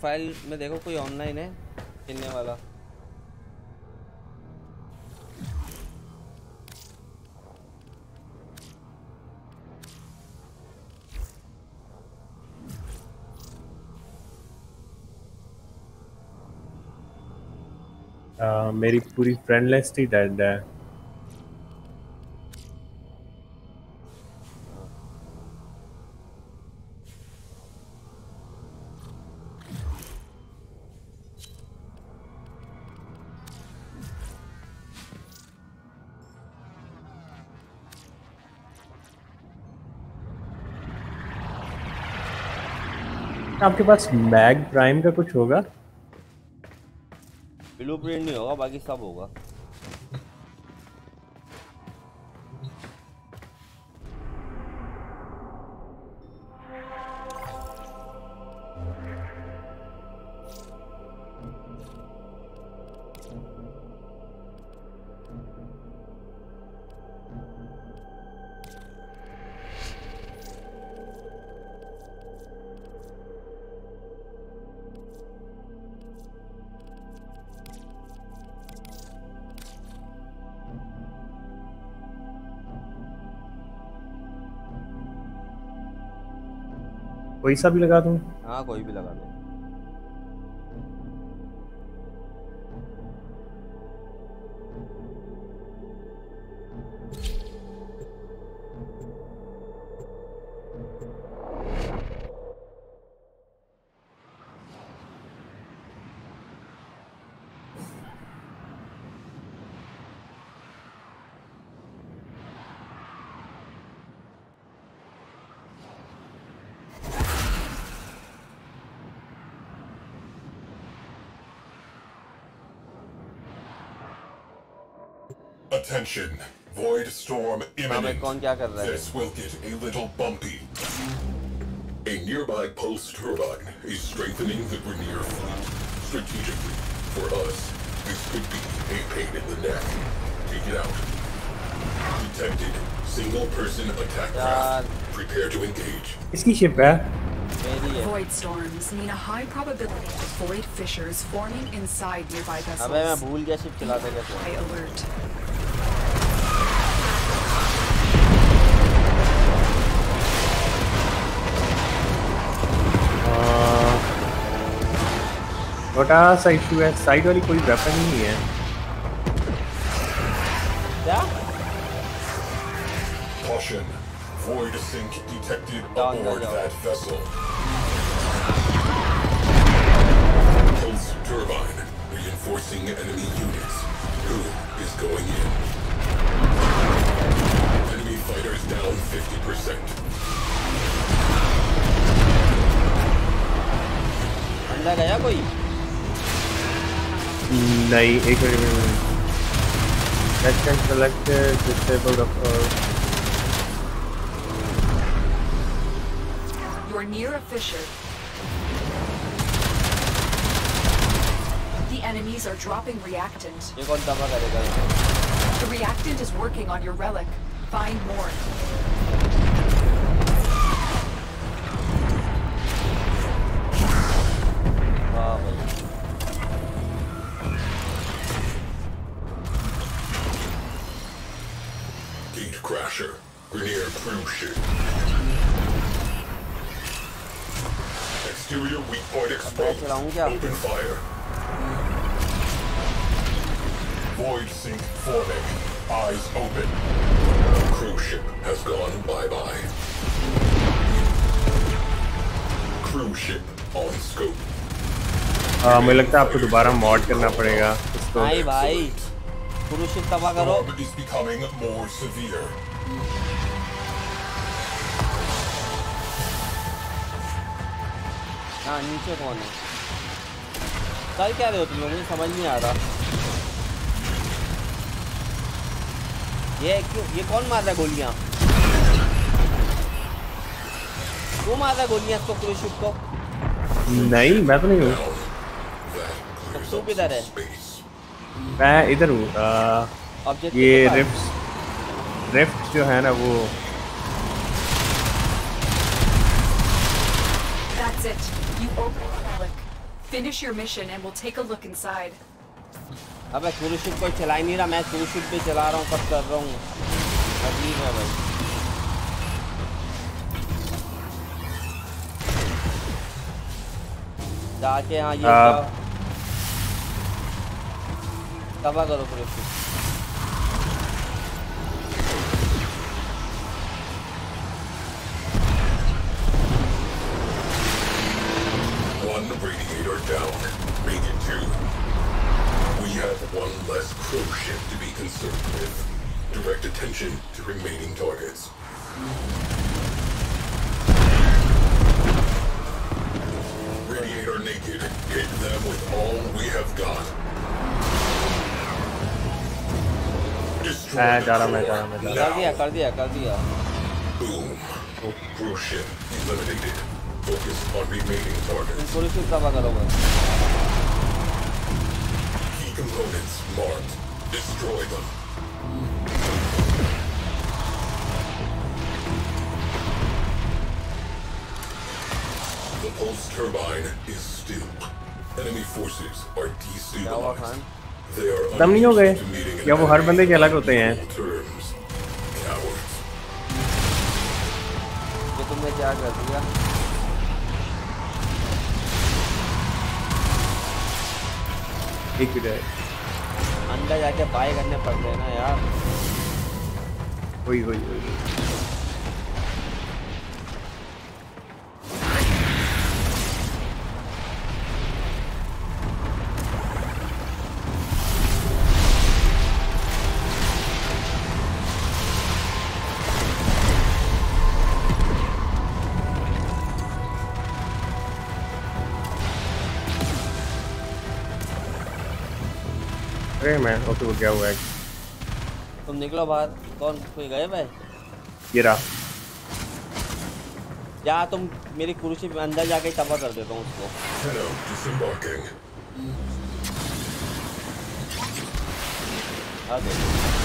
Profile में देखो कोई ऑनलाइन है? खेलने वाला। Uh, मेरी पूरी फ्रेंड लिस्ट ही डेड है। आपके पास मैग प्राइम का कुछ होगा? ब्लू प्रिंट नहीं होगा बाकी सब होगा। कोई सा भी लगा दूँ? हाँ कोई भी लगा दो। Attention. Void storm हाँ मैं imminent. कौन क्या कर रहा है This will get a little bumpy. A nearby pulse turbine is strengthening the Grenier fleet. Strategically, for us, this could be a pain in the neck. Take it out. Detected. Single person attack craft. Prepare to engage. इसकी ship है मेरी है Void storms mean a high probability of void fissures forming inside nearby vessels. अबे मैं भूल गया ship चलाते कैसे High alert. छोटा सा इशू है साइड वाली कोई वेपन ही नहीं है क्या Caution. Void sink detected Down, aboard down, down. that vessel. Pulse turbine reinforcing enemy units. Who is going in? Enemy fighters down 50%. अंडा गया कोई नहीं एक minute Let's can select uh, disabled of all. You're near a fissure. The enemies are dropping reactant. ये कौन दबा करेगा The reactant is working on your relic. Find more. चलाऊं क्या? Void sink forming. Eyes open. Crew ship has gone bye-bye. Crew ship on scope. हाँ मुझे लगता है आपको दोबारा मॉड करना पड़ेगा इसको भाई भाई पुरुष शिप तबाह करो is becoming more severe. हाँ नीचे कौन है कर क्या रहे हो तुम लोग? मुझे समझ नहीं आ रहा। ये क्यों? ये कौन मार रहा है गोलियाँ? तू मार रहा है गोलियाँ इसको क्रूज शिप को? नहीं मैं तो नहीं हूँ। तब तू किधर है? मैं इधर हूँ ऑब्जेक्ट ये रिफ्ट रिफ्ट जो है ना वो Finish your mission and we'll take a look inside. अबे क्रूज कोई चला ही नहीं रहा मैं क्रूज शिप भी चला रहा हूँ कब कर रहा हूँ? अजीब है भाई। जाके हाँ ये तबाह करो cruise Attention to remaining targets. Radiator naked. Hit them with all we have got. Destroy ah, got him, got him, got him. Boom. Cruise ship eliminated. Focus on remaining targets. Key components marked. Destroy them. Pulse turbine is still. Enemy forces are destabilized. खान They are खत्म नहीं हो गए या वो हर बंदे के अलग होते हैं. ये तुमने क्या कर दिया एक अंदर जाके बाय करने पड़ते हैं ना यार वही वही वही मैं? ओके वो क्या हुआ है। तुम निकलो बाहर। कौन? कोई गए भाई ये रहा। या तुम मेरी कुर्सी में अंदर जाके तबा कर देता हूँ उसको। Hello,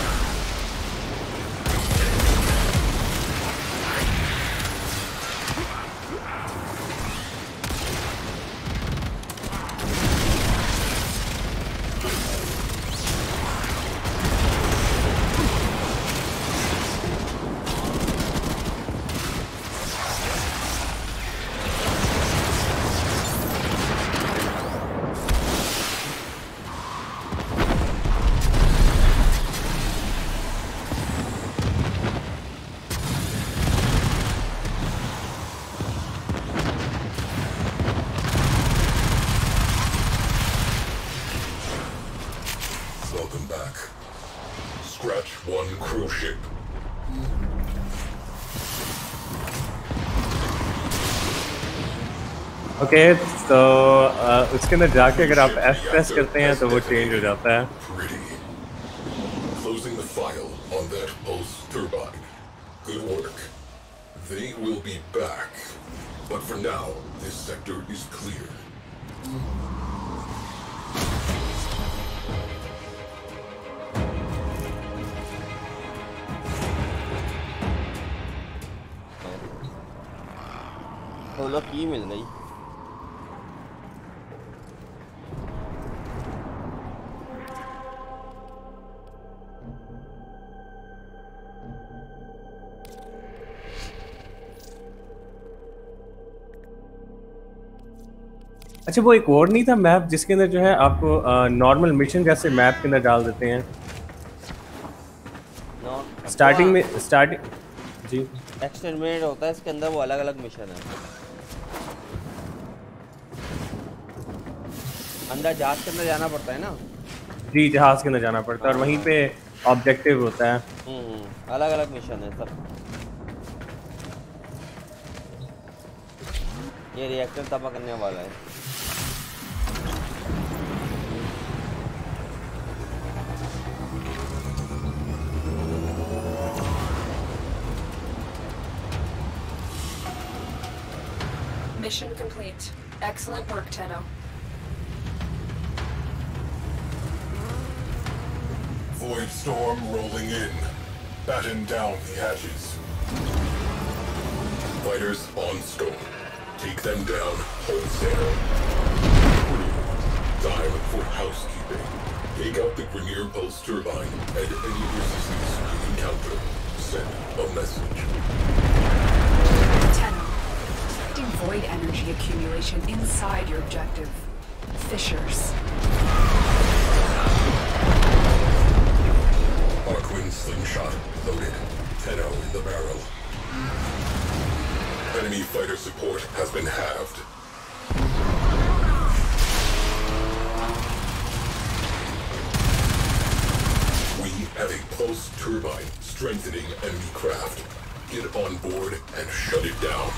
ओके तो अ, उसके अंदर जाके अगर आप एफ प्रेस करते हैं तो वो चेंज हो जाता है Pretty. Closing the file on that pulse turbine. Good work. They will be back. But for now, this sector is clear. बोलो की मिल गई अच्छा वो एक और नहीं था मैप जिसके अंदर जो है आपको नॉर्मल मिशन जैसे मैप के अंदर डाल देते हैं। स्टार्टिंग में स्टार्टिंग जी। एक्सटेंडमेंट होता है इसके अंदर वो अलग अलग मिशन है। अंदर जहाज़ के अंदर जाना पड़ता है ना? जी जहाज़ के अंदर जाना पड़ता है और वहीं पे ऑब्जेक्टिव होता है। हम्म अलग अलग मिशन है सब। ये रिएक्टर तबाह करने वाला है। Mission complete. Excellent work, Tenno. Void storm rolling in. Batten down the hatches. Fighters on scope. Take them down wholesale. Time for housekeeping. Take out the Grenier Pulse turbine and any resistance you encounter. Send a message. Tenno. Detecting void energy accumulation inside your objective. Fissures. Arquin slingshot loaded. Tenno in the barrel. Enemy fighter support has been halved. We have a pulse turbine strengthening enemy craft. Get on board and shut it down.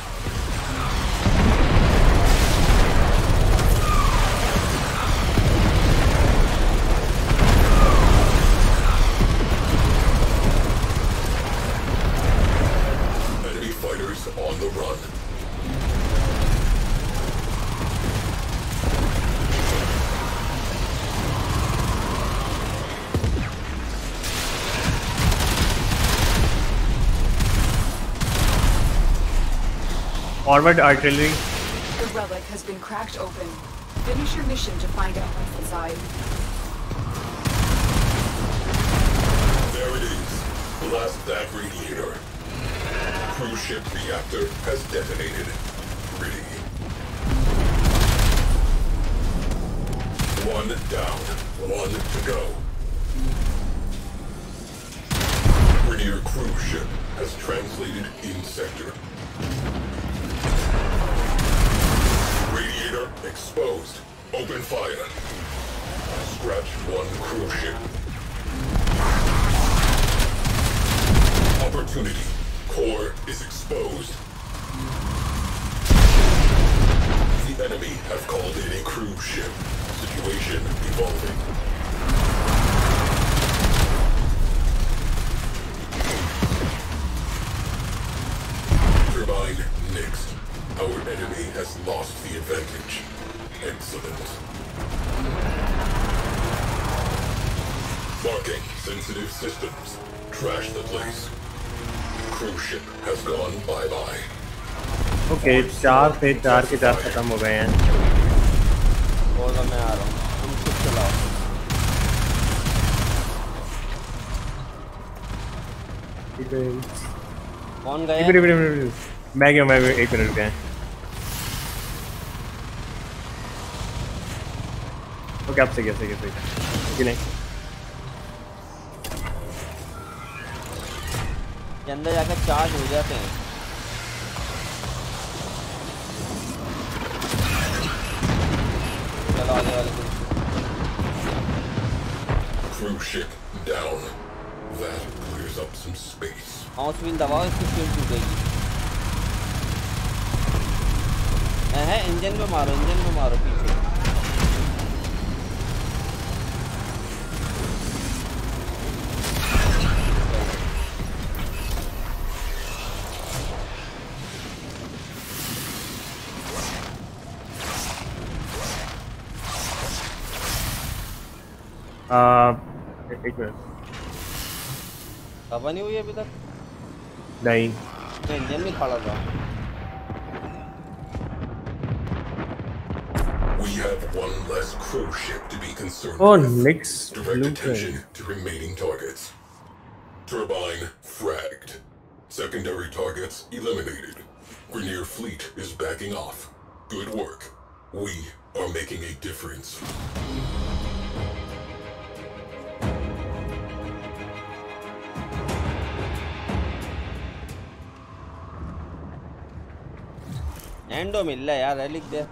Forward artillery. The relic has been cracked open. Finish your mission to find out what's inside. There it is. Blast that radiator. Cruise ship reactor has detonated. Pretty. One down. One to go. Rainier cruise ship has translated in sector. Exposed. Open fire. Scratch one cruise ship. Opportunity. Core is exposed. The enemy have called in a cruise ship. Situation evolving. Okay चार थे चार के चार खत्म हो गए हैं। बोलो मैं आ रहा हूँ। तुम खुद चलाओ। कौन गए एक मिनट, मिनट। मैं गया मैं एक मिनट रुके ओके आप सही है सही है सही है कि नहीं? के अंदर जाकर चार्ज हो जाते हैं। चलो आगे वाले को Cruise ship down. That clears up some space. Mouse wheel दबाओ इसकी स्पीड टूटेगी है है इंजन में मारो इंजन में मारो आ, एक मिनट खबर नहीं हुई अभी तक नहीं मैं इंजन में खड़ा था We have one less cruise ship to be concerned Oh, with. Nick's Direct blueprint. attention to remaining targets. Turbine fragged. Secondary targets eliminated. Grenier fleet is backing off. Good work. We are making a difference. एंडो मिल रहा है यार है लिख दे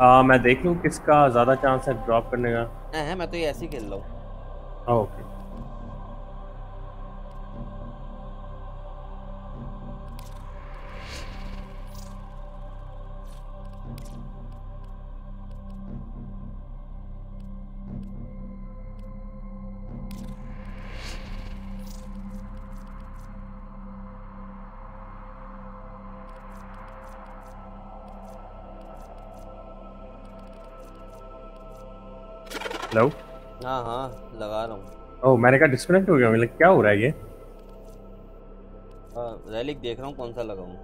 आ, मैं देख लूँ किसका ज़्यादा चांस है ड्रॉप करने का। है है मैं तो ये ऐसे ही खेल रहा हूँ हाँ। ओके। हेलो हाँ हाँ लगा रहा हूँ। ओह मैंने कहा डिस्कनेक्ट हो गया मतलब क्या हो रहा है ये? रैलिक देख रहा हूँ कौन सा लगाऊँ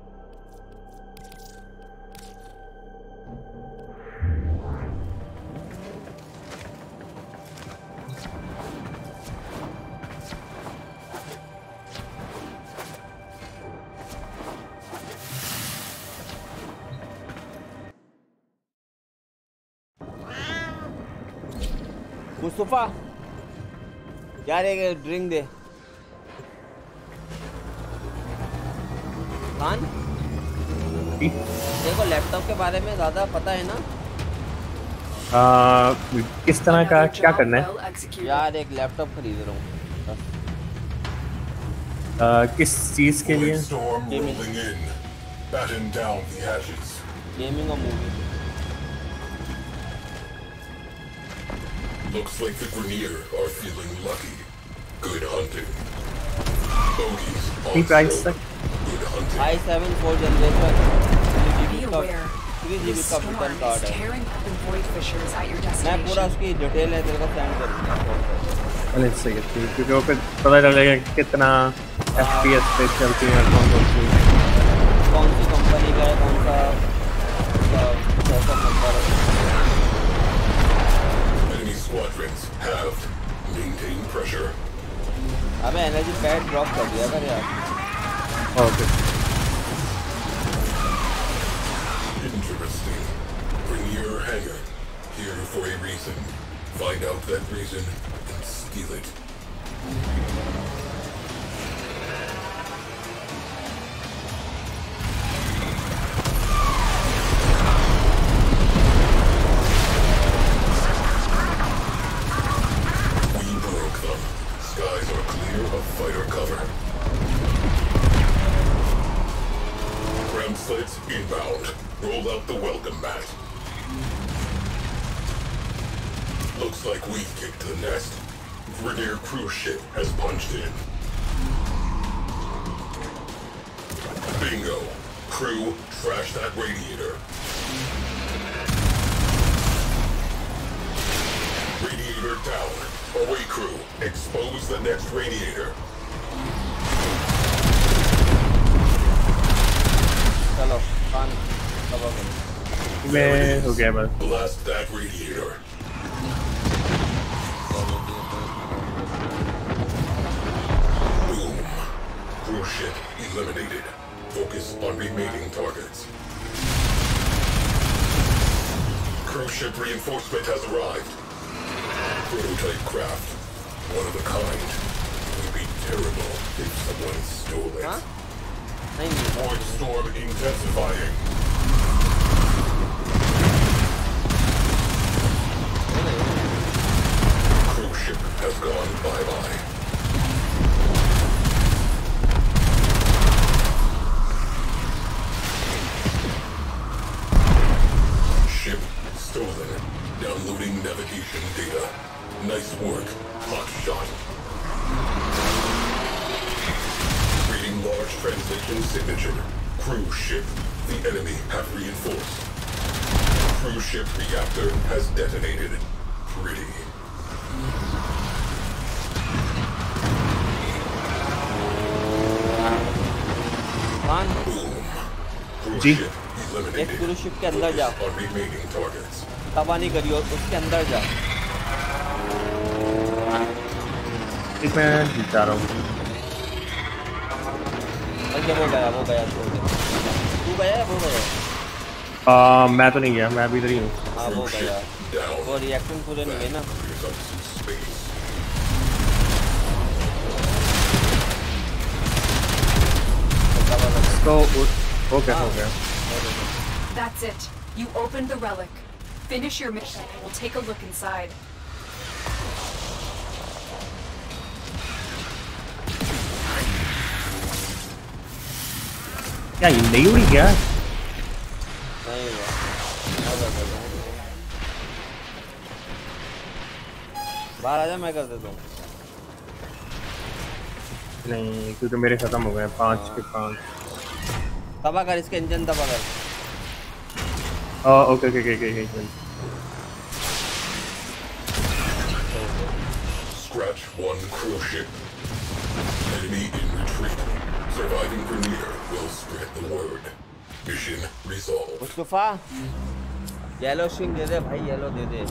मुस्तफ़ा यार एक ड्रिंक दे। खान देखो लैपटॉप के बारे में ज़्यादा पता है ना? आ, किस तरह का क्या करना है? यार एक लैपटॉप खरीद रहा हूँ। किस चीज़ के लिए. गेमिंग और movie Looks like the Grenier are feeling lucky. Good hunting. Bogies कितनी on प्राइस sale. तक Good hunting. I seven four generation Be aware. Three G This का storm रिटर्न is कार्ड है tearing open void fissures at your मैं पूरा destination. उसकी detail है तेरे को सेंड कर दूंगा अरे सही है ठीक क्योंकि वो फिर पता चलेगा कि कितना एफ पी एस पे चलती है कौन have maintained pressure. अबे एनर्जी पैड ड्रॉप कर दिया कर यार ओके Interesting. मैं एक क्रूज शिप के अंदर जा। Focus on remaining targets. तबाह नहीं करियो उसके अंदर जा। एक मैं जा रहा हूँ। अच्छा वो गया वो गया छोड़ दे। तू गया वो गया? आ, मैं तो नहीं गया मैं अभी इधर ही हूँ। हाँ वो गया। वो रिएक्शन पूरे नहीं है ना। तो ओके हो गया। That's it. You opened the relic. Finish your mission. We'll take a look inside. क्या ये नहीं उड़ी क्या नहीं हुआ मज़ा कर रहा हूँ। बाहर आजा मैं कर देता हूँ नहीं क्योंकि मेरे खत्म हो गए पाँच के पाँच तबाह कर इसके इंजन तबाह कर आ, okay okay okay okay okay Scratch one cruise ship. Enemy in retreat. Surviving Grenier will spread the word. Mission resolved. Mustafa yellow string दे दे भाई येलो दे दे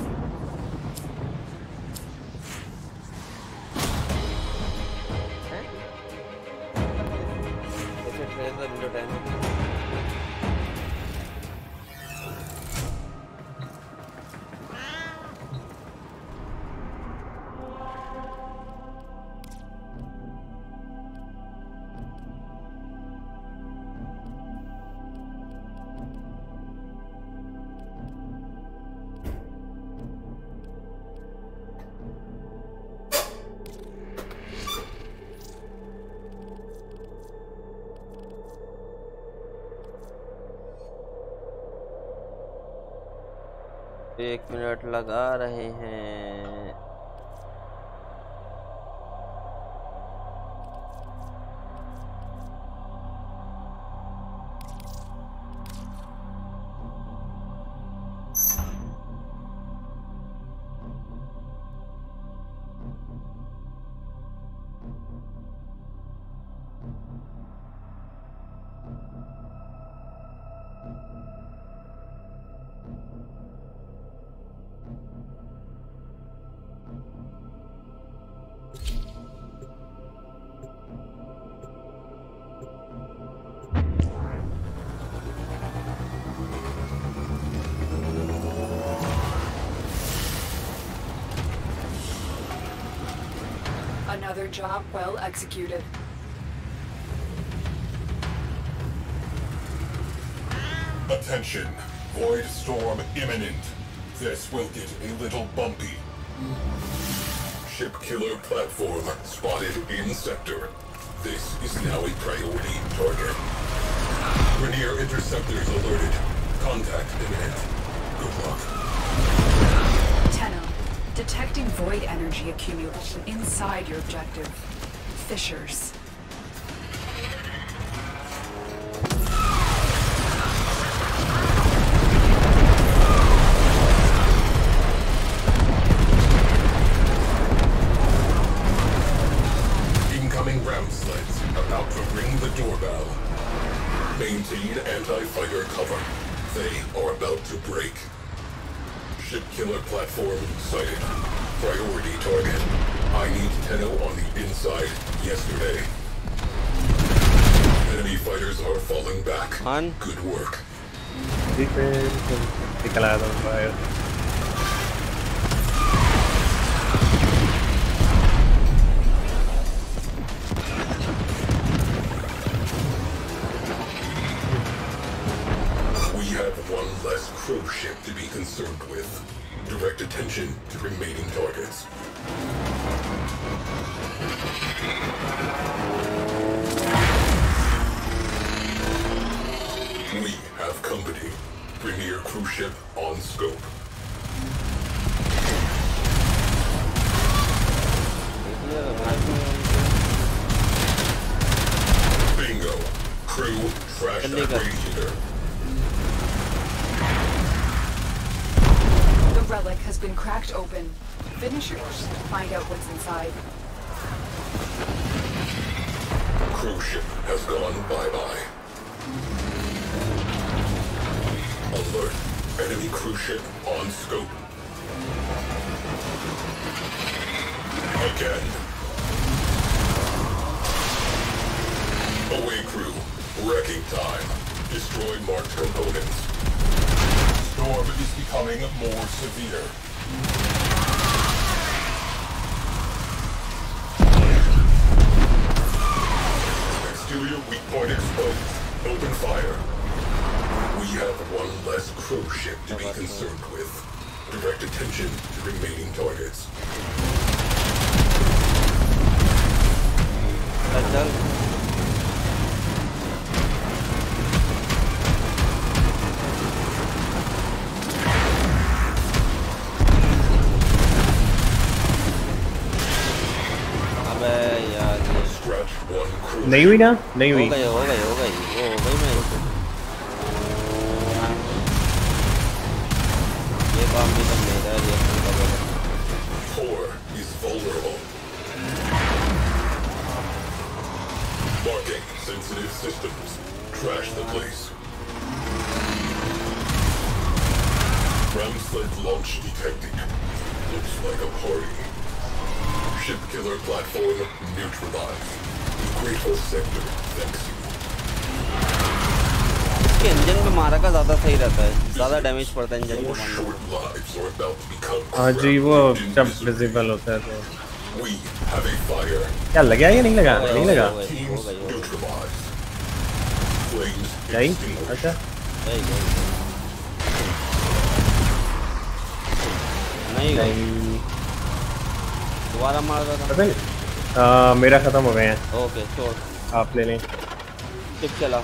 मिनट लगा रहे हैं। job well executed. Attention! Void storm imminent. This will get a little bumpy. Ship killer platform spotted in sector. This is now a priority target. Grenier interceptors alerted. Contact imminent. Good luck. Detecting void energy accumulation inside your objective. Fissures. Good work. Defense take a lot of fire. Navy nữa Navy Ok rồi, ok rồi हाँ जी वो जब visible होता है तो। क्या लगा या नहीं लगा? हाँ, नहीं लगा? गई अच्छा। नहीं गई दोबारा मार रहा था तो। मेरा खत्म हो गया है। ओके छोड़। आप ले लें। टिप चला।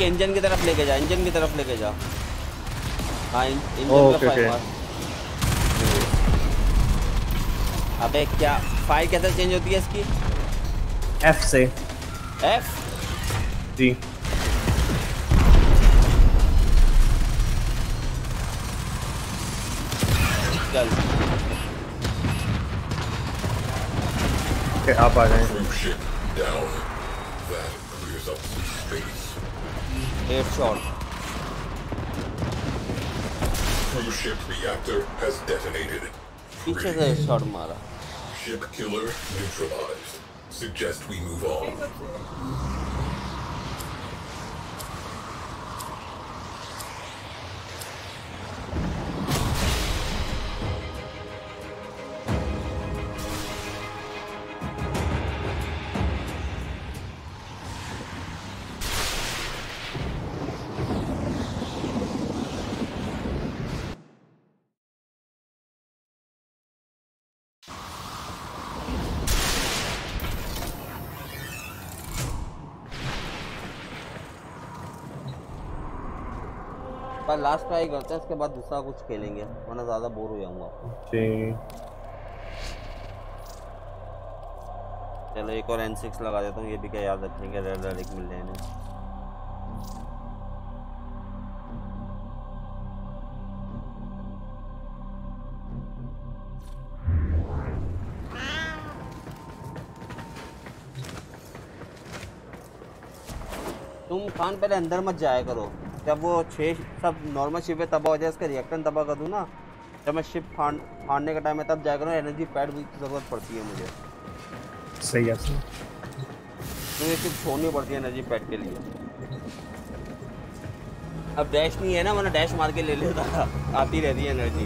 इसके इंजन की तरफ़ लेके जा इंजन की तरफ़ लेके जा। हाँ इंजन ओके, फायर। मार अबे क्या फायर कैसे चेंज होती है इसकी? एफ़ से। F G. चल। ओके आप आ जाएँ। Head shot Crew ship reactor has detonated. पीछे से शॉट मारा Ship killer neutralized. Suggest we move on. Last try करते हैं इसके बाद दूसरा कुछ खेलेंगे। वरना ज़्यादा बोर हो जाऊँगा चलो एक और एन सिक्स लगा देता हूँ ये भी क्या याद रखेंगे रेड रेड एक मिल जाए तुम खान पहले अंदर मत जाया करो। जब वो छः सब नॉर्मल शिप पे तबाह हो जाए उसका रिएक्टर दबा कर दूँ ना जब मैं शिप फाड़ फाड़ने का टाइम है तब जाया करो एनर्जी पैड की ज़रूरत पड़ती है मुझे। सही है सही मुझे सिर्फ़ छोड़नी पड़ती है एनर्जी पैड के लिए। अब डैश नहीं है ना मैंने डैश मार के ले लेता था आती रहती है एनर्जी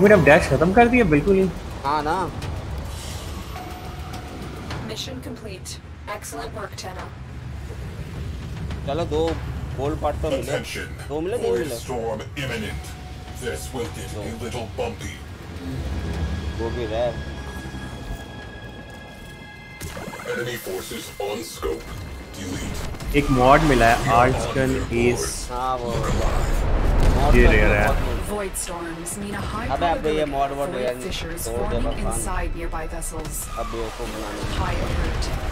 मैंने अब डैश खत्म कर दिया? बिल्कुल ही। हाँ ना। Mission complete. Excellent work, Tenno. चलो दो गोल्ड पार्ट तो मिले Attention. दो मिले तीन Void मिले storm imminent. This will get a little bumpy. वो भी रह Enemy forces on scope. Delete. एक मॉड मिला है आर्चगन एस हाँ वो ये rare है। Void storms mean a high अबे अबे ये mod probability of वोड यार void fissures forming inside nearby vessels. High alert.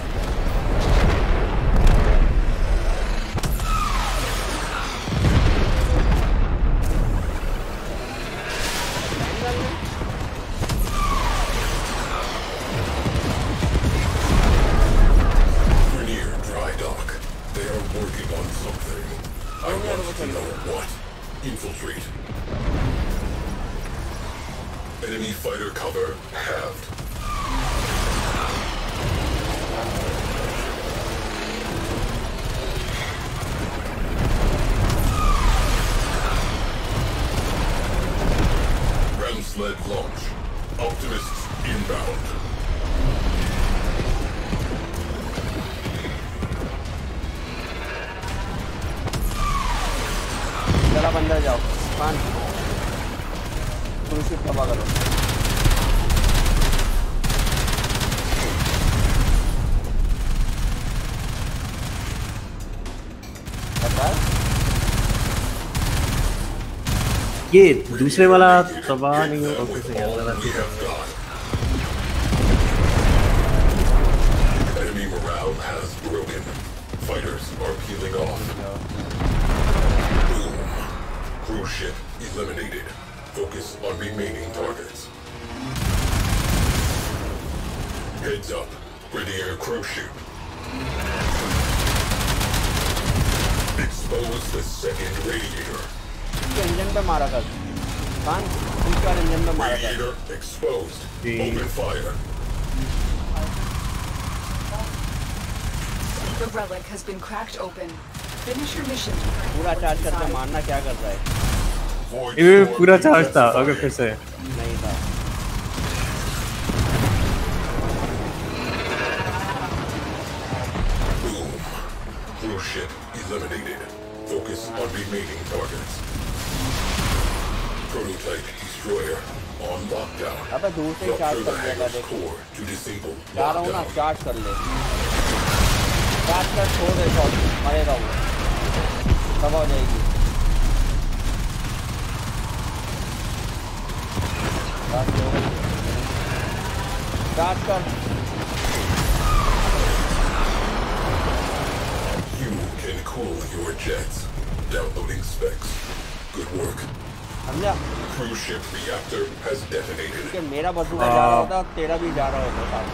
ये दूसरे वाला तबाह नहीं है ओके से यार जरा ठीक है। Eliminated. Focus on remaining targets. Heads up. Grenier cruise ship. Expose the second radiator. उसके इंजन पे मारा कर खान उसके वाले इंजन पे मारा कर Radiator exposed. The- Open fire. The relic has been cracked open. Finish your mission. पूरा चार्ज करके मारना क्या कर रहा है Void ये पूरा चार्ज था. ओके फिर से नहीं था Boom. Cruise ship eliminated. Focus on remaining targets. Prototype destroyer on lockdown. अबे दूर से चार्ज कर hangar's देखो core to disable जा रहा हूँ ना. चार्ज कर ले चार्ज कर छोड़ दे शॉट मरेगा वो तबाह हो जाएगी चार्ज हो गई चार्ज कर You can cool your jets. Downloading specs. Good work. समझा Cruise ship reactor has detonated. कि मेरा बदूका जा रहा होता तेरा भी जा रहा होता साथ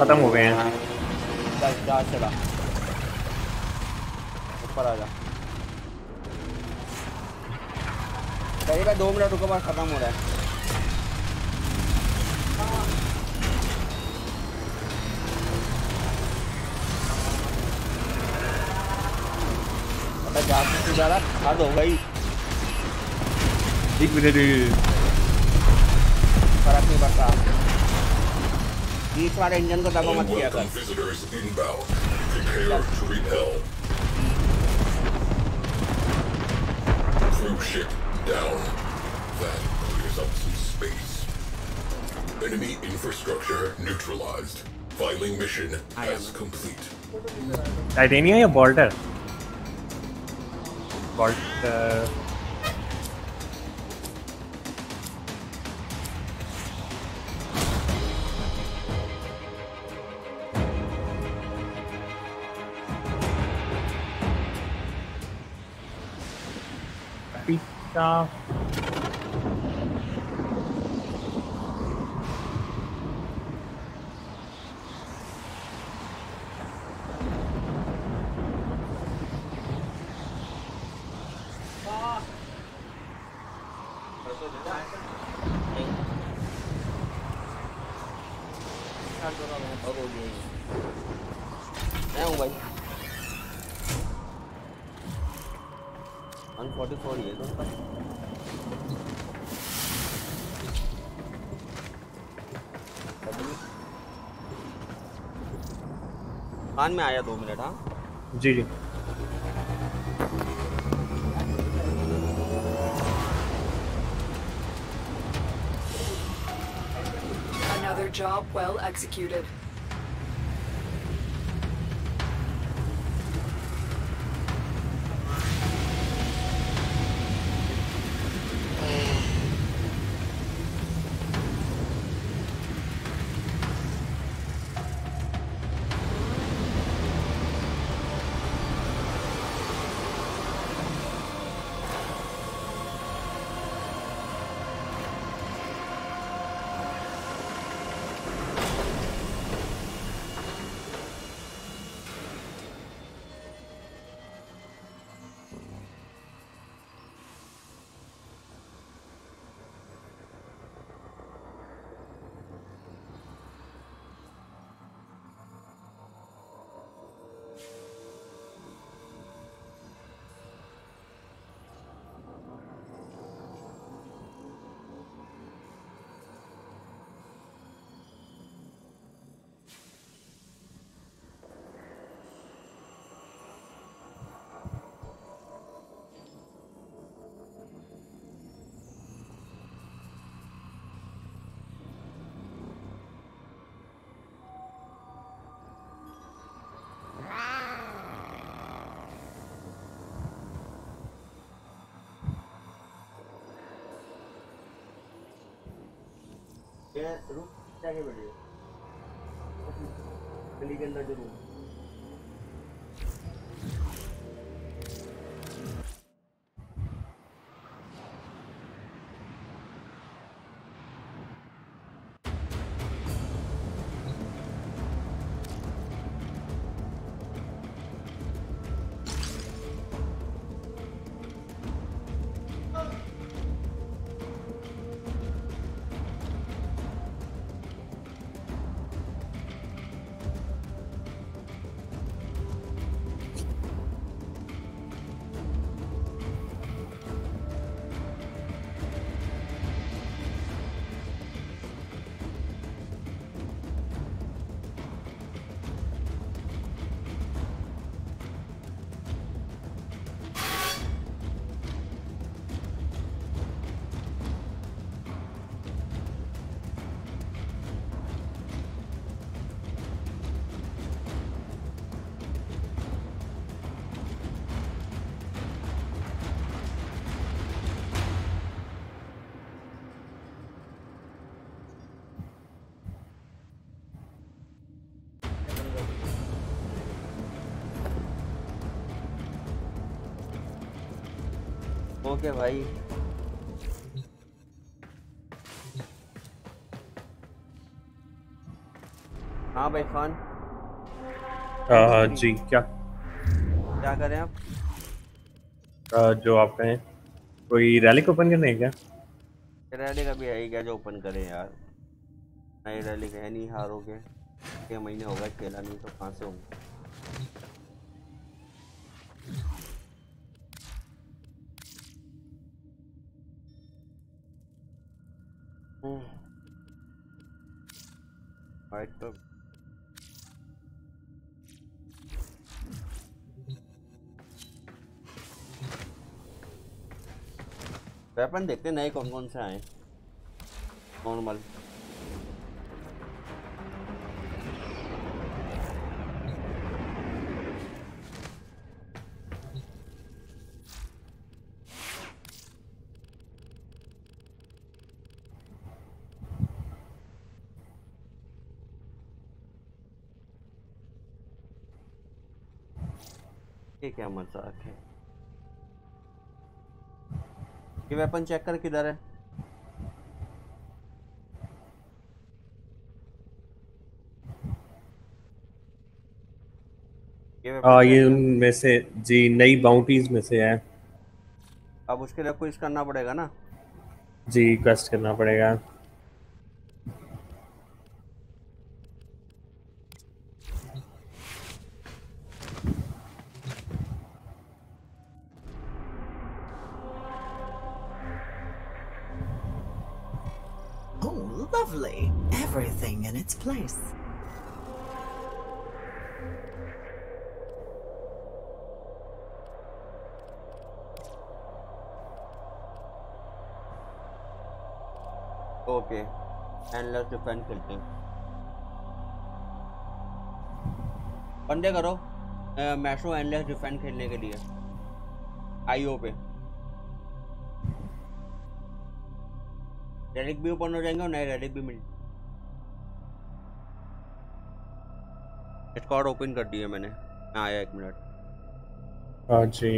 खत्म हो गए हैं चल चार्ज चला ऊपर आ जा करीब दो मिनट रुको बाद खत्म हो रहा है। पता जाके तू जा रहा हद हो गई। एक मिनट फ़र्क नहीं पड़ता। बीच वाले इंजन को दबा मत किया कर. Cruise ship down. That clears up some space. Enemy infrastructure neutralized. Filing mission as complete. Titania या बॉल्टर बॉल्टर पिता मैं हूँ भाई वन फोर्टी फोर ही है तो उसका कान में आया दो मिनट हाँ जी जी Another job well executed. ये रूम क्या बैठे गली के अंदर जो रूम ओके भाई। हाँ भाई खान। आ, जी क्या? क्या करें आप? आ, जो आप कहें। कोई रैलिक ओपन करने है क्या? रैली का भी है ही क्या जो ओपन करें यार? नई रैली का है नहीं हारोगे छः महीने हो गए खेला नहीं तो कहाँ से होंगे? वेपन देखते हैं नए कौन कौन से आए। नॉर्मल ये क्या मज़ाक है। ये वेपन चेक कर किधर है? आ, ये कर। उनमें से जी नई बाउंटीज में से है। अब उसके लिए कुछ करना पड़ेगा ना? जी क्वेस्ट करना पड़ेगा। एंडलेस डिफेंड खेलते हैं। बंदे करो मैशो एंडलेस डिफेंड खेलने के लिए। आईओ पे। रेलिक भी ओपन हो जाएँगे और नए रेलिक भी मिल स्क्वाड ओपन कर दिया मैंने। आया एक मिनट। हाँ जी।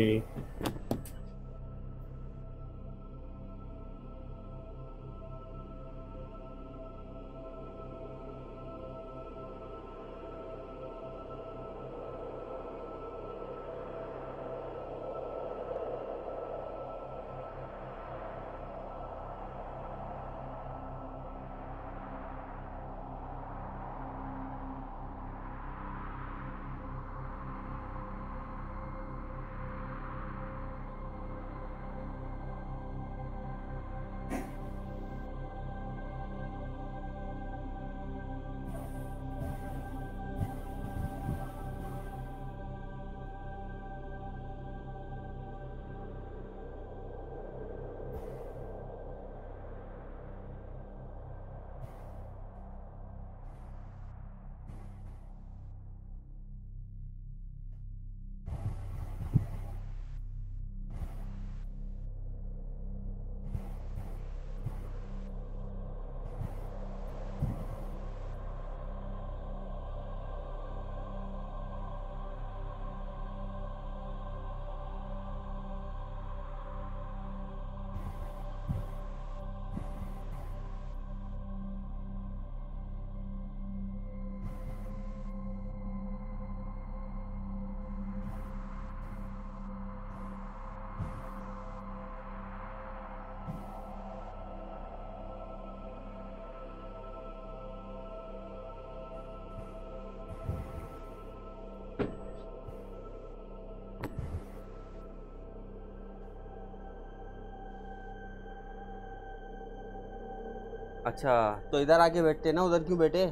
अच्छा। तो इधर आके बैठते ना उधर क्यों बैठे?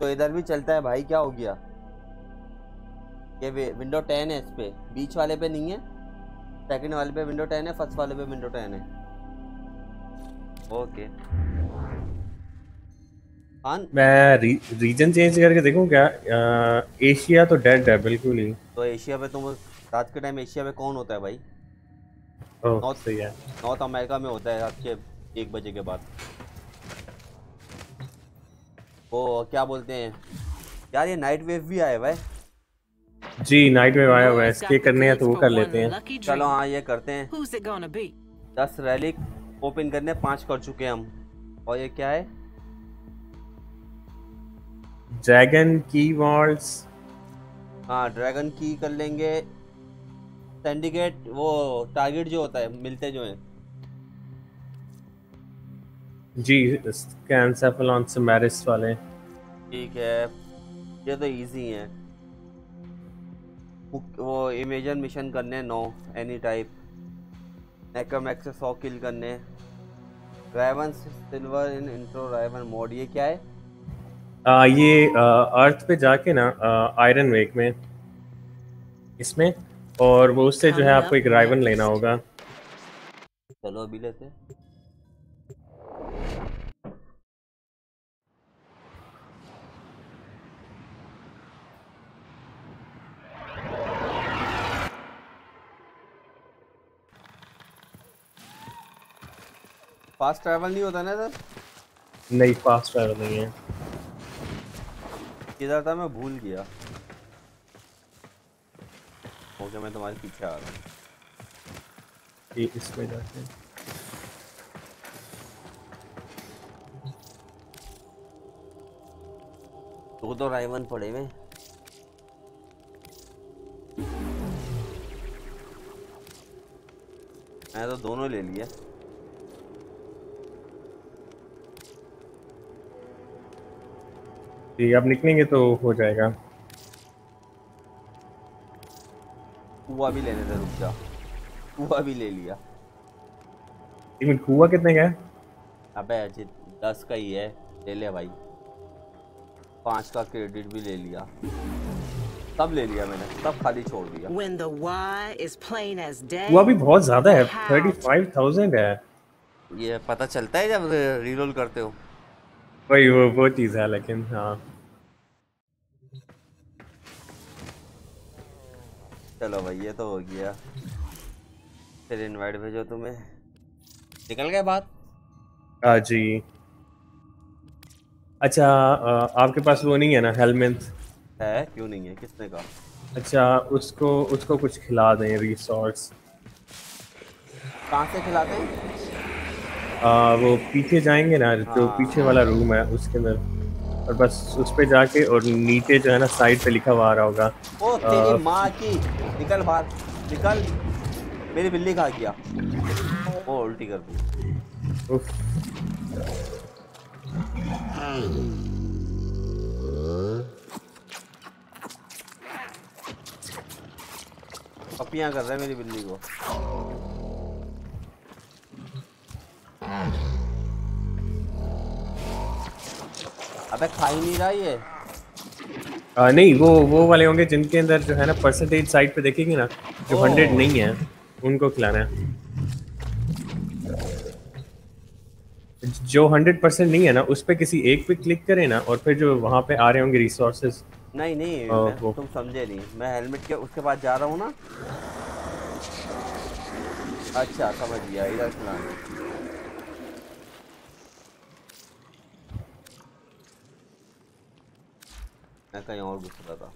तो इधर भी चलता है भाई क्या हो गया? ये विंडो टेन है इस पे। बीच वाले पे नहीं है सेकंड वाले पे विंडो टेन है फ़र्स्ट वाले पे विंडो टेन है। ओके हाँ? मैं री, रीजन चेंज करके देखूँ क्या? आ, एशिया तो डेड है बिल्कुल ही। तो एशिया पे तुम रात के टाइम एशिया पे कौन होता है भाई? नॉर्थ सही है। नॉर्थ अमेरिका में होता है रात के एक बजे के बाद। वो क्या बोलते हैं? यार ये नाइट वेव भी आया भाई। जी नाइट में आया हुआ है। इसके करने हैं तो वो कर लेते हैं। चलो हाँ ये करते हैं? दस रैलिक ओपन करने पाँच कर चुके हैं हम। और ये क्या है? ड्रैगन की वॉल्स हाँ ड्रैगन की कर लेंगे। सिंडिकेट वो टारगेट जो होता है मिलते जो हैं। जी कैंसेफलॉन सिमेरिस वाले। ठीक है। ये तो इजी है। वो- इमेजन मिशन करने नो एनी टाइप नेक्रमैक्स से सौ किल करने Riven sliver in intro Riven mode ये क्या है? आ, ये आ, अर्थ पे जाके ना आयरन वेक में। इसमें और वो उससे जो है आपको एक राइवन लेना होगा। चलो अभी लेते फास्ट ट्रैवल नहीं होता ना सर नहीं फास्ट ट्रैवल नहीं है। किधर था मैं भूल गया। ओके मैं तुम्हारे पीछे आ रहा हूँ। ये इसमें जाके। दो तो राइवन पड़े हुए। मैं तो दोनों ले लिया जी आप निकलेंगे तो हो जाएगा। कुआ भी लेने थे रुक जा। कुआ भी ले लिया। लेकिन कुआ कितने का है? अबे अजित दस का ही है। ले ले भाई। पाँच का क्रेडिट भी ले लिया। सब ले लिया मैंने सब खाली छोड़ दिया। When the why is plain as day. कुआ भी बहुत ज़्यादा है? थर्टी फाइव थाउज़ेंड है। ये पता चलता है जब रीरोल करते हो? वही वो वो चीज़ है लेकिन हाँ। चलो भाई ये तो हो गया। फिर इनवाइट भेजो तुम्हें। निकल गए बात हाँ जी। अच्छा आपके पास वो नहीं है ना हेलमेट है क्यों नहीं है? किसने कहा? अच्छा उसको उसको कुछ खिला दें रिसोर्स कहाँ से खिलाते हैं? आ, वो पीछे जाएँगे ना जो हाँ। पीछे वाला रूम है उसके अंदर। और बस उस पे जाके और नीचे जो है ना साइड पे लिखा हुआ आ रहा होगा। ओ तेरी माँ की निकल बाहर निकल। मेरी बिल्ली खा गया ओ उल्टी कर दी। पपियाँ कर रहा है मेरी बिल्ली को। अबे खा ही नहीं रहा ये। आ, नहीं वो वो वाले होंगे जिनके अंदर जो है ना परसेंटेज साइड पे देखेंगे ना जो हंड्रेड नहीं है उनको खिलाना है। जो हंड्रेड परसेंट नहीं है ना उस पे किसी एक पे क्लिक करें ना और फिर जो वहाँ पे आ रहे होंगे रिसोर्सेज नहीं नहीं हाँ, मैं- तुम समझे नहीं। मैं हेलमेट के उसके बाद जा रहा हूँ ना। अच्छा समझ गया इधर खिलाने मैं कहीं और घुस रहा था।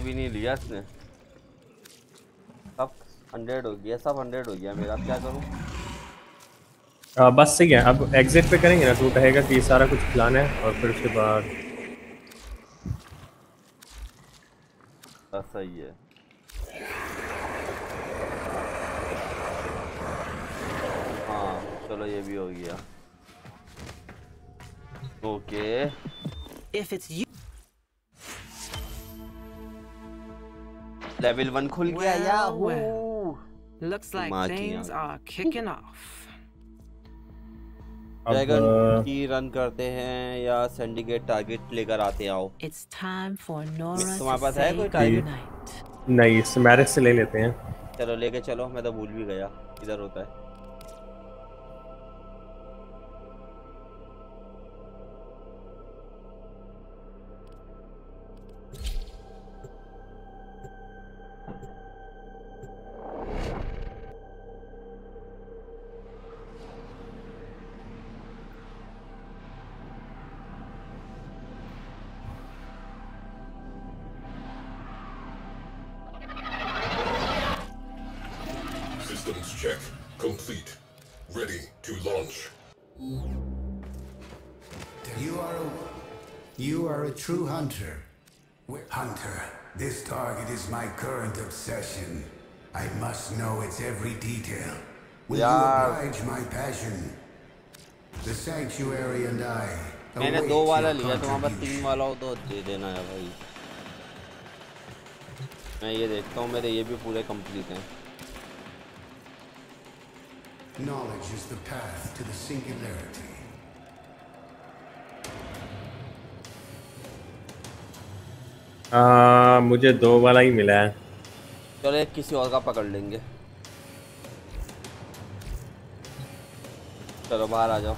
सरकार भी नहीं लिया इसने। सब हंड्रेड हो गया सब हंड्रेड हो गया मेरा। अब क्या करूँ? आ, बस सही है। अब एग्जिट पे करेंगे ना तो वो कहेगा कि ये सारा कुछ खिलाना है और फिर उसके बाद बस सही है। हाँ चलो ये भी हो गया। Okay. If it's you, level one खुल गया या looks like things are kicking off dragon की रन करते हैं या सिंडिकेट टारगेट लेकर आते आओ इट्स टाइम फॉर नोरा तुम्हारे पास है कोई goodnight. नहीं स्मैरिस से ले लेते हैं। चलो लेके चलो मैं तो भूल भी गया। इधर होता है। I. मैंने दो वाला लिया तुम्हारे पास तीन वाला हो तो दे देना है भाई। मैं ये देखता हूँ मेरे ये भी पूरे कंप्लीट हैं। Knowledge is the path to the singularity. आ, मुझे दो वाला ही मिला है। चलो एक किसी और का पकड़ लेंगे। चलो बाहर आ जाओ।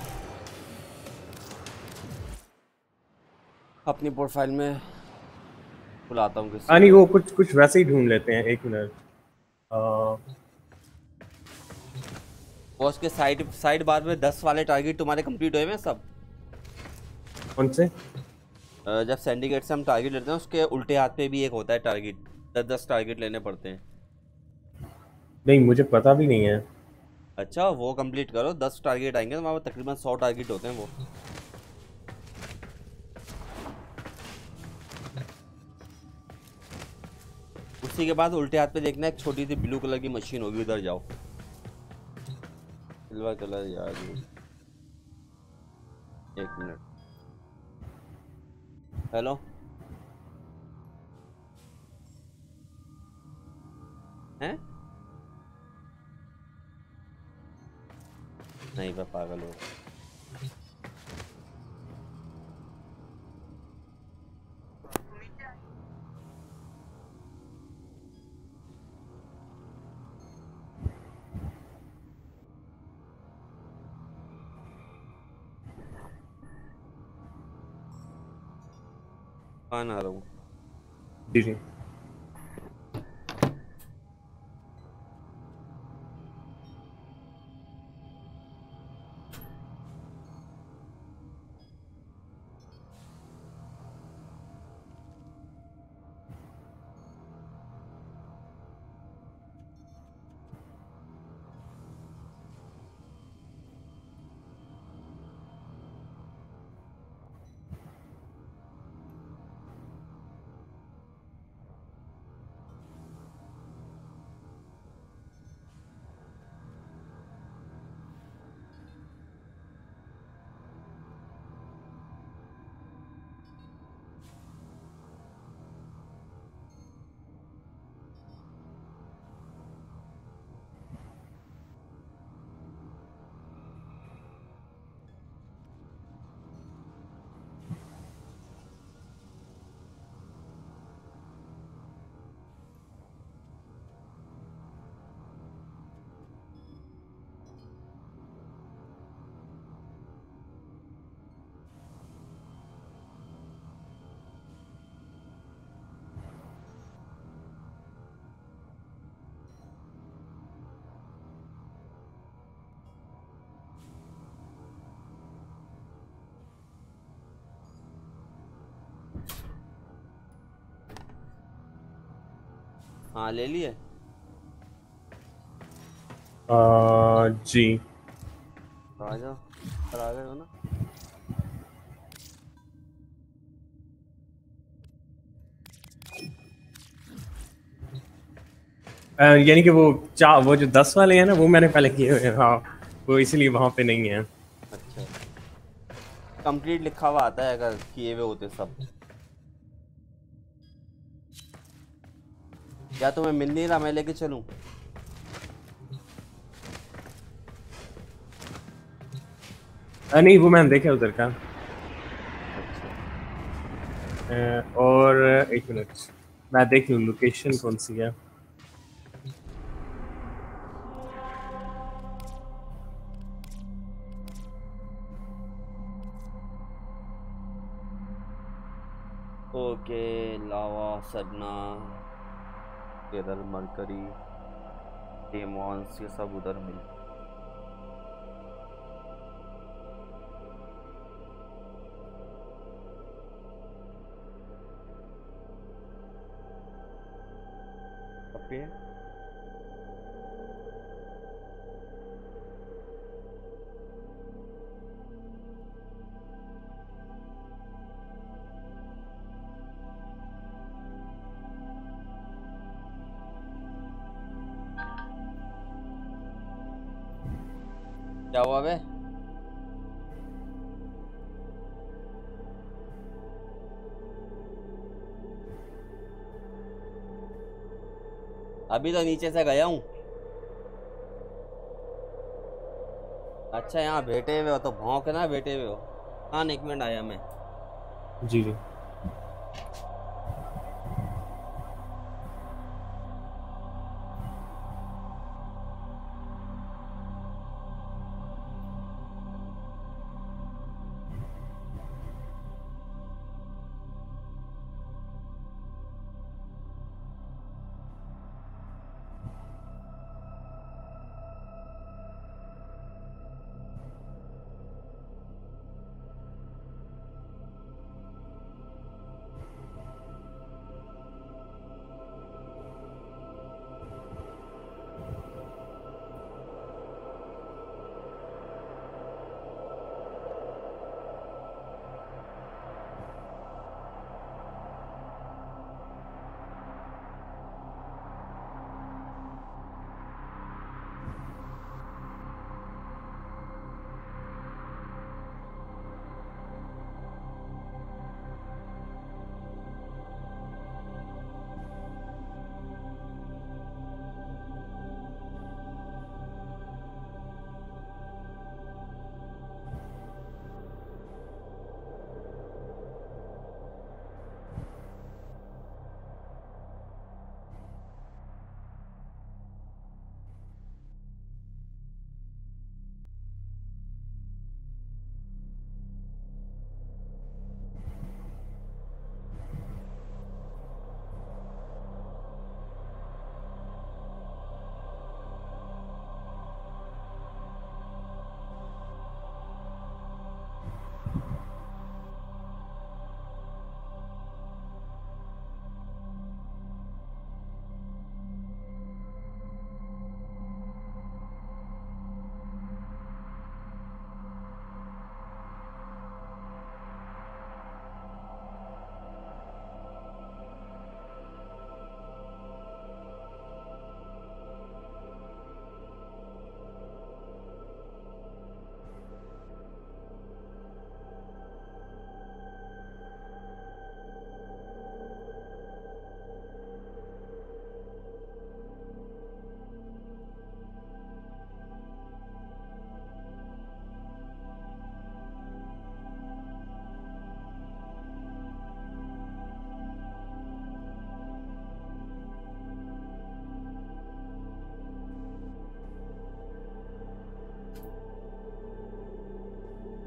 अपनी प्रोफ़ाइल में बुलाता हूँ किसी वो कुछ कुछ वैसे ही ढूंढ लेते हैं एक मिनट। बॉस के साइड साइड बार में दस वाले टारगेट तुम्हारे कंप्लीट हुए हैं सब? कौन से? जब सैंडिकेट से हम टारगेट लेते हैं उसके उल्टे हाथ पे भी एक होता है टारगेट दस दस टारगेट लेने पड़ते हैं। नहीं मुझे पता भी नहीं है। अच्छा वो कंप्लीट करो, दस टारगेट आएँगे तो तकरीबन सौ टारगेट होते हैं वो। उसी के बाद उल्टे हाथ पे देखना, एक छोटी सी ब्लू कलर की मशीन होगी, उधर जाओ। सिल्वर कलर यार एक मिनट हेलो हैं? नहीं मैं पागल हो आ रहा हूँ? जी जी। हाँ ले लिए। जी। आ जाओ आ गए हो ना। यानी कि वो चा वो जो दस वाले हैं ना वो मैंने पहले किए हुए हाँ। वो इसलिए वहाँ पे नहीं है। अच्छा। कंप्लीट लिखा हुआ आता है अगर किए हुए होते सब। क्या तुम्हें मिल नहीं रहा? मैं लेके चलूँ। नहीं वो मैंने देखा उधर का। अच्छा। और एक मिनट। मैं देख लू लोकेशन कौन सी है? मरकरी डेमॉन्स ये सब उधर मिल। ओके? अभी तो नीचे से गया हूँ अच्छा यहाँ बैठे हुए हो तो भौंक ना बैठे हुए हो हाँ एक मिनट आया मैं जी जी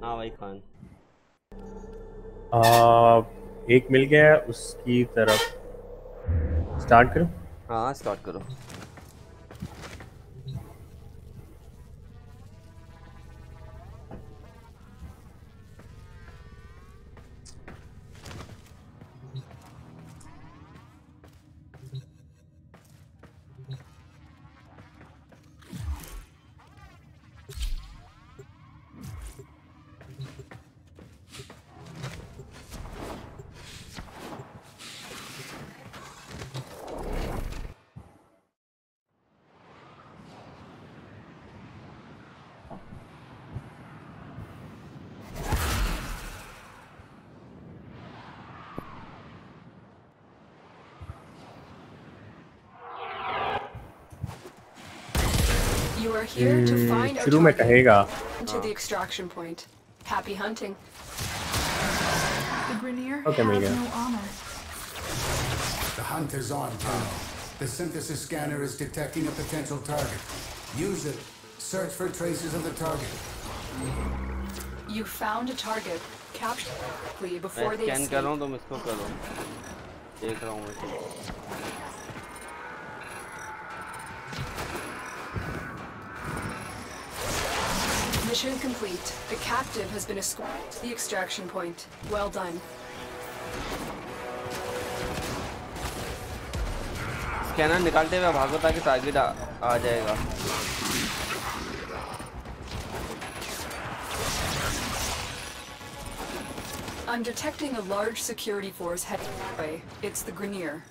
हाँ भाई खान। आ, एक मिल गया है, उसकी तरफ़। स्टार्ट करो। हाँ स्टार्ट करो। शुरू में target कहेगा to the extraction point. Happy hunting. The Grenier Okay, has Miguel. no honor. The hunt is on, Tano. The synthesis scanner is detecting a potential target. Use it. Search for traces of the target. You found a target. Capture it quickly before मैं they scan कर रहा हूँ escape. तुम इसको करो देख रहा हूँ मैं Mission complete. The captive has been escorted to the extraction point. Well done. Scanner निकालते हुए भागो ताकि टारगेट आ, आ जाएगा I'm detecting a large security force heading that way. It's the Grenier.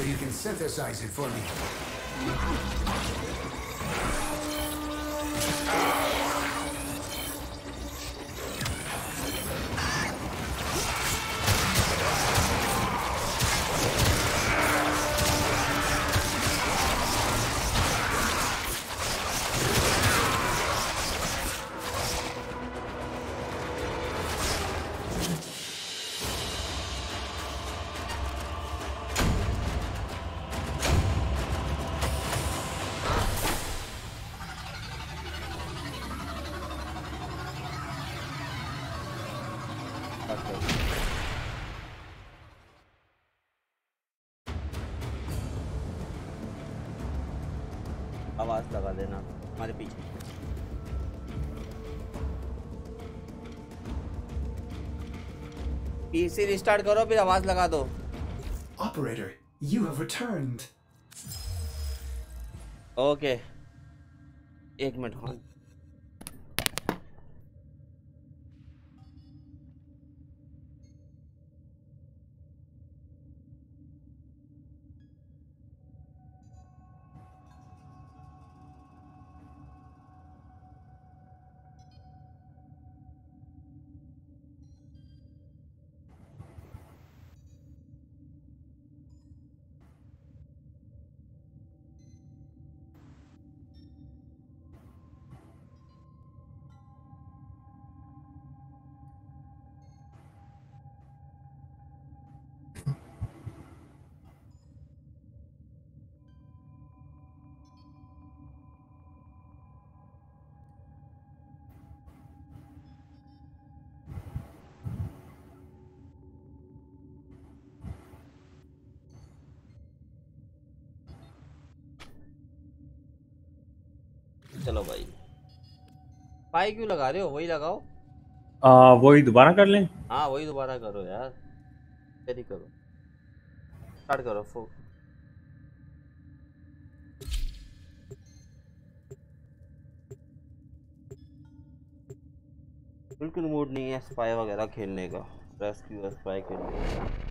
So you can synthesize it for me. PC restart करो फिर आवाज़ लगा दो। Operator you have returned okay एक मिनट चलो भाई। पाई क्यों लगा रहे हो? वही लगाओ। आ, वही दोबारा कर लें? हाँ वही दोबारा करो यार। तेरी करो। स्टार्ट करो फो बिल्कुल मूड नहीं है स्पाई वगैरह खेलने का। रेस्क्यू स्पाई खेलने का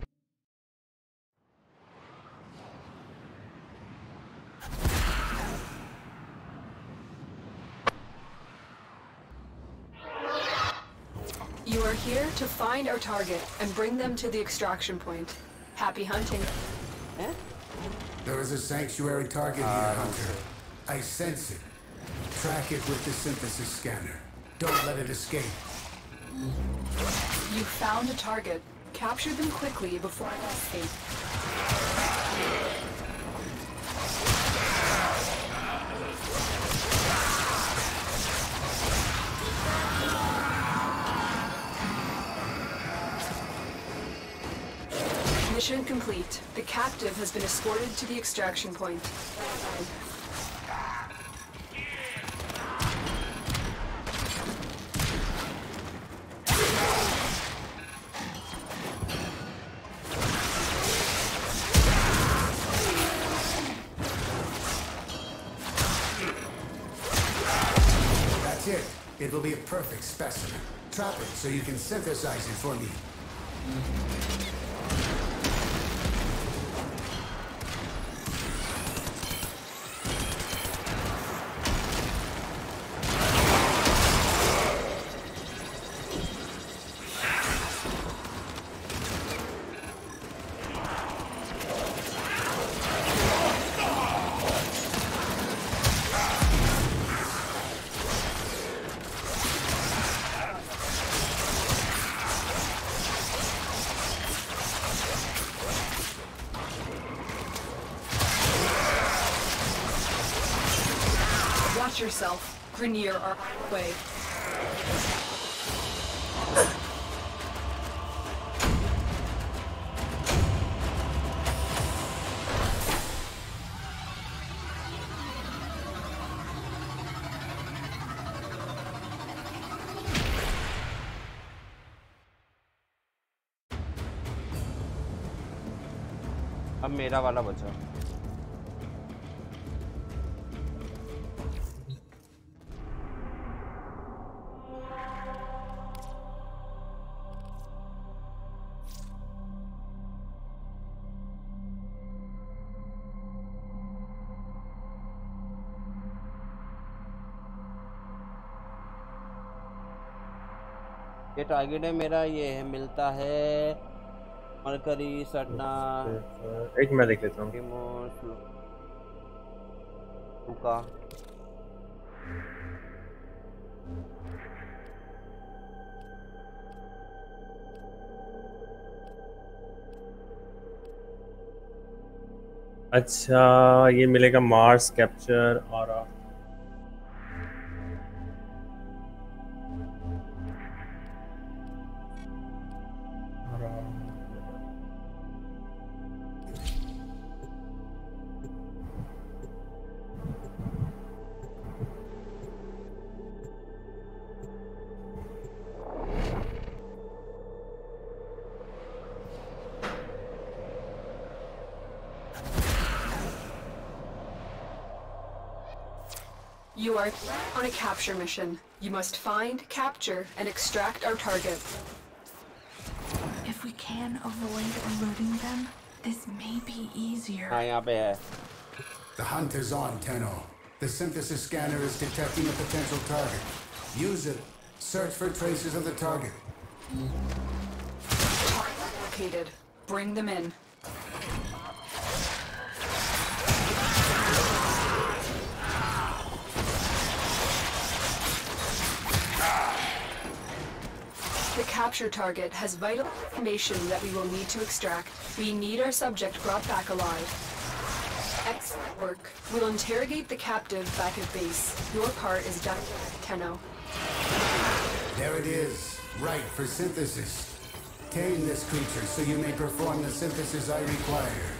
find our target and bring them to the extraction point. Happy hunting. There is a sanctuary target here, uh, Hunter. I sense it. Track it with the synthesis scanner. Don't let it escape. You found a target. Capture them quickly before I escape. Mission complete. The captive has been escorted to the extraction point. That's it It will be a perfect specimen. Trap it so you can synthesize it for me. Watch yourself. Grenier are way. अब मेरा वाला बचा target है मेरा ये है मिलता है। मरकरी सटना एक मैं देख लेता हूँ। लुका। अच्छा ये मिलेगा मार्स कैप्चर और capture mission. You must find, capture, and extract our target. If we can avoid eluding them, this may be easier. I am here. The hunt is on, Tenno. The synthesis scanner is detecting a potential target. Use it. Search for traces of the target. Target located. Bring them in. Capture target has vital information that we will need to extract. We need our subject brought back alive. Excellent work. We'll interrogate the captive back at base. Your part is done, Tenno. There it is. Right for synthesis. Tame this creature so you may perform the synthesis I require.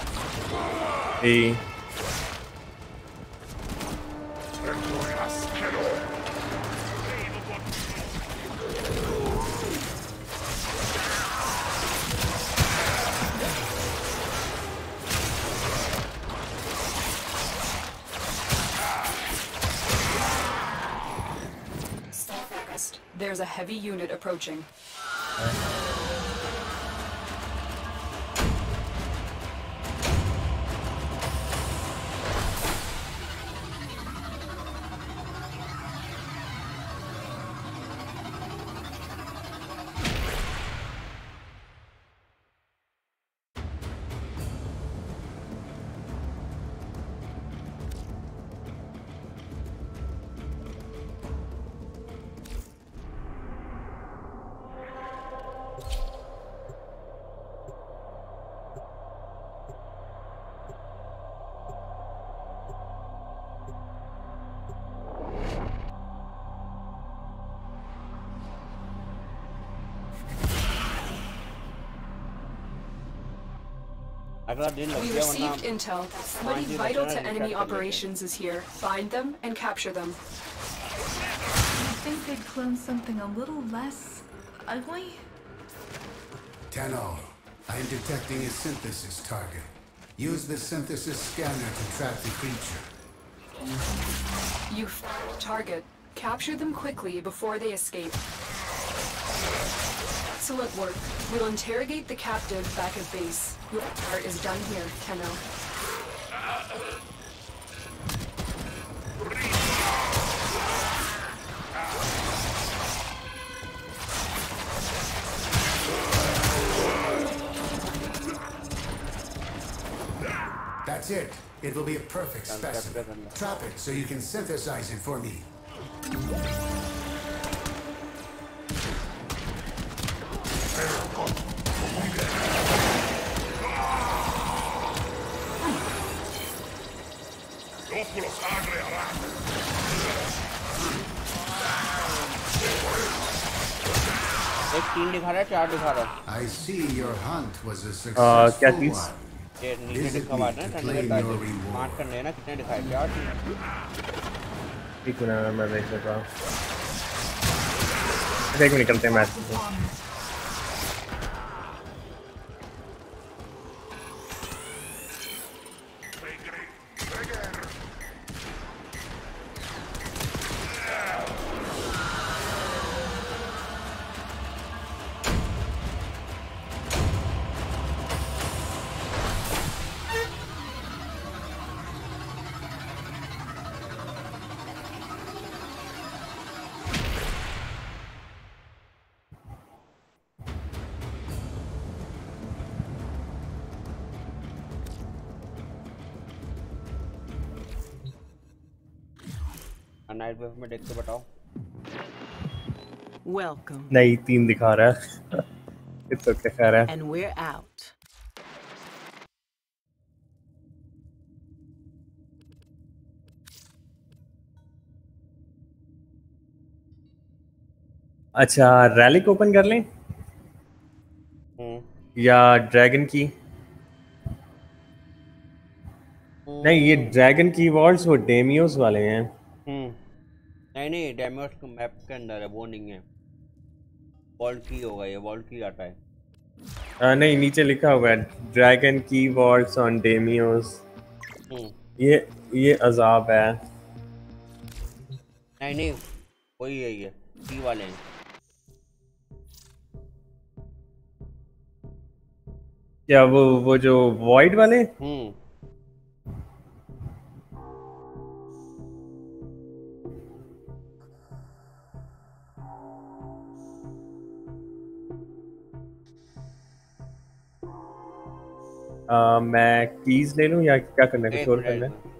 There's a heavy unit approaching. We received intel. Somebody vital to enemy operations is here. Find them and capture them. I think they'd clone something a little less ugly? Tenno, I am detecting a synthesis target. Use the synthesis scanner to trap the creature. You target. Capture them quickly before they escape. Excellent work. We'll interrogate the captive back at base. Your part is done here, Keno. That's it. It will be a perfect specimen. Trap it so you can synthesize it for me. I see your hunt was a क्या successful चीज़? one. ये नीचे Visit दिखा हुआ है me ना to ठंडे claim का your reward. पाँच करने हैं ना कितने दिखाए चार थी एक मिनट मैं देख लेता हूँ अच्छा, एक मिनट करते हैं मैच को वेव में देख के बताओ Welcome. नहीं तीन दिखा रहा है। इट्स ओके खैर है। And we're out. अच्छा रैलिक ओपन कर लें? हम्म। या ड्रैगन की? नहीं ये ड्रैगन की वॉल्स वो डेमियोस वाले हैं। हम्म। नहीं नहीं डैमेज के मैप के अंदर है वो नहीं है। वॉल्ट की होगा ये वॉल्ट की आता है। आ, नहीं नीचे लिखा हुआ है ड्रैगन की वॉल्स ऑन डेमियोस ये ये अजाब है। नहीं नहीं वही है ये की वाले हैं। क्या वो वो जो वॉइड वाले? हम्म। आ, मैं कीज ले लूँ या क्या करना है? कुछ और करना है?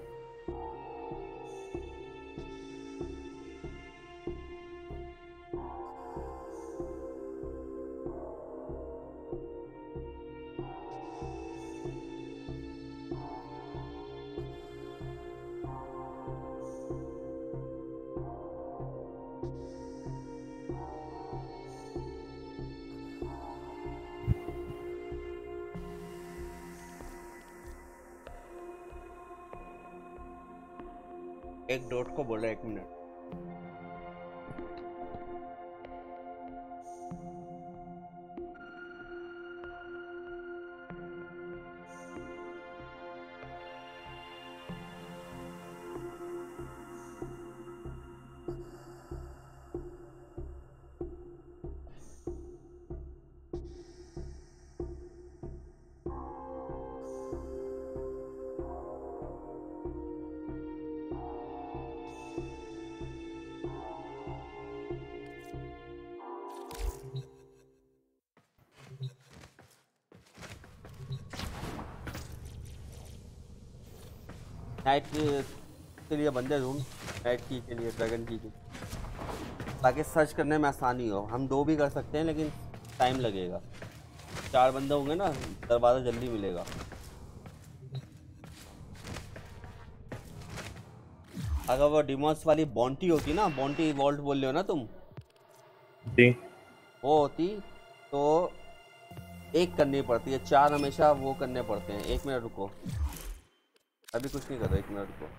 नाइट के लिए बंदे ढूंढ नाइट की के लिए ड्रैगन की के ताकि सर्च करने में आसानी हो। हम दो भी कर सकते हैं लेकिन टाइम लगेगा। चार बंदे होंगे ना दरवाज़ा जल्दी मिलेगा। अगर वो डिमोस वाली बॉन्टी होती ना बॉन्टी वॉल्ट बोल रहे हो ना तुम? जी। वो होती तो एक करनी पड़ती है चार हमेशा वो करने पड़ते हैं। एक मिनट रुको। अभी कुछ नहीं कर रहा, एक मिनट को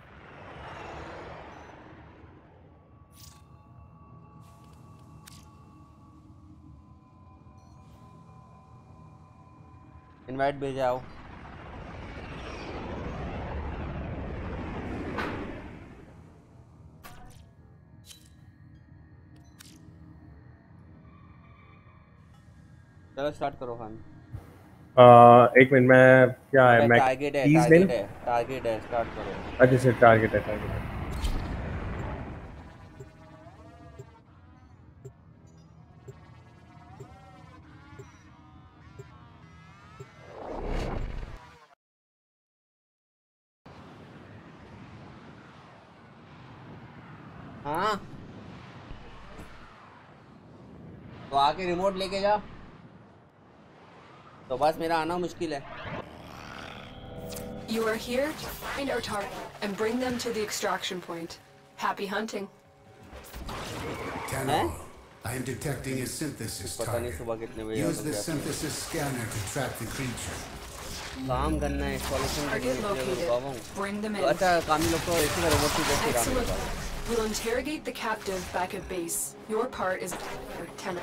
इनवाइट भेजा आओ। चलो स्टार्ट करो, खान। एक मिनट मैं क्या है मैं टारगेट है टारगेट है टारगेट है स्टार्ट करो। अच्छा अच्छा टारगेट है टारगेट है। हाँ। तो आके रिमोट लेके जा तो बस मेरा आना मुश्किल है You are here to find our target and bring them to the extraction point. Happy hunting. Cano, I am detecting a synthesis target. Use the synthesis scanner to track the creature. काम करना है solution अच्छा लोग को ऐसे करो We'll interrogate the captive back at base. Your part is 10.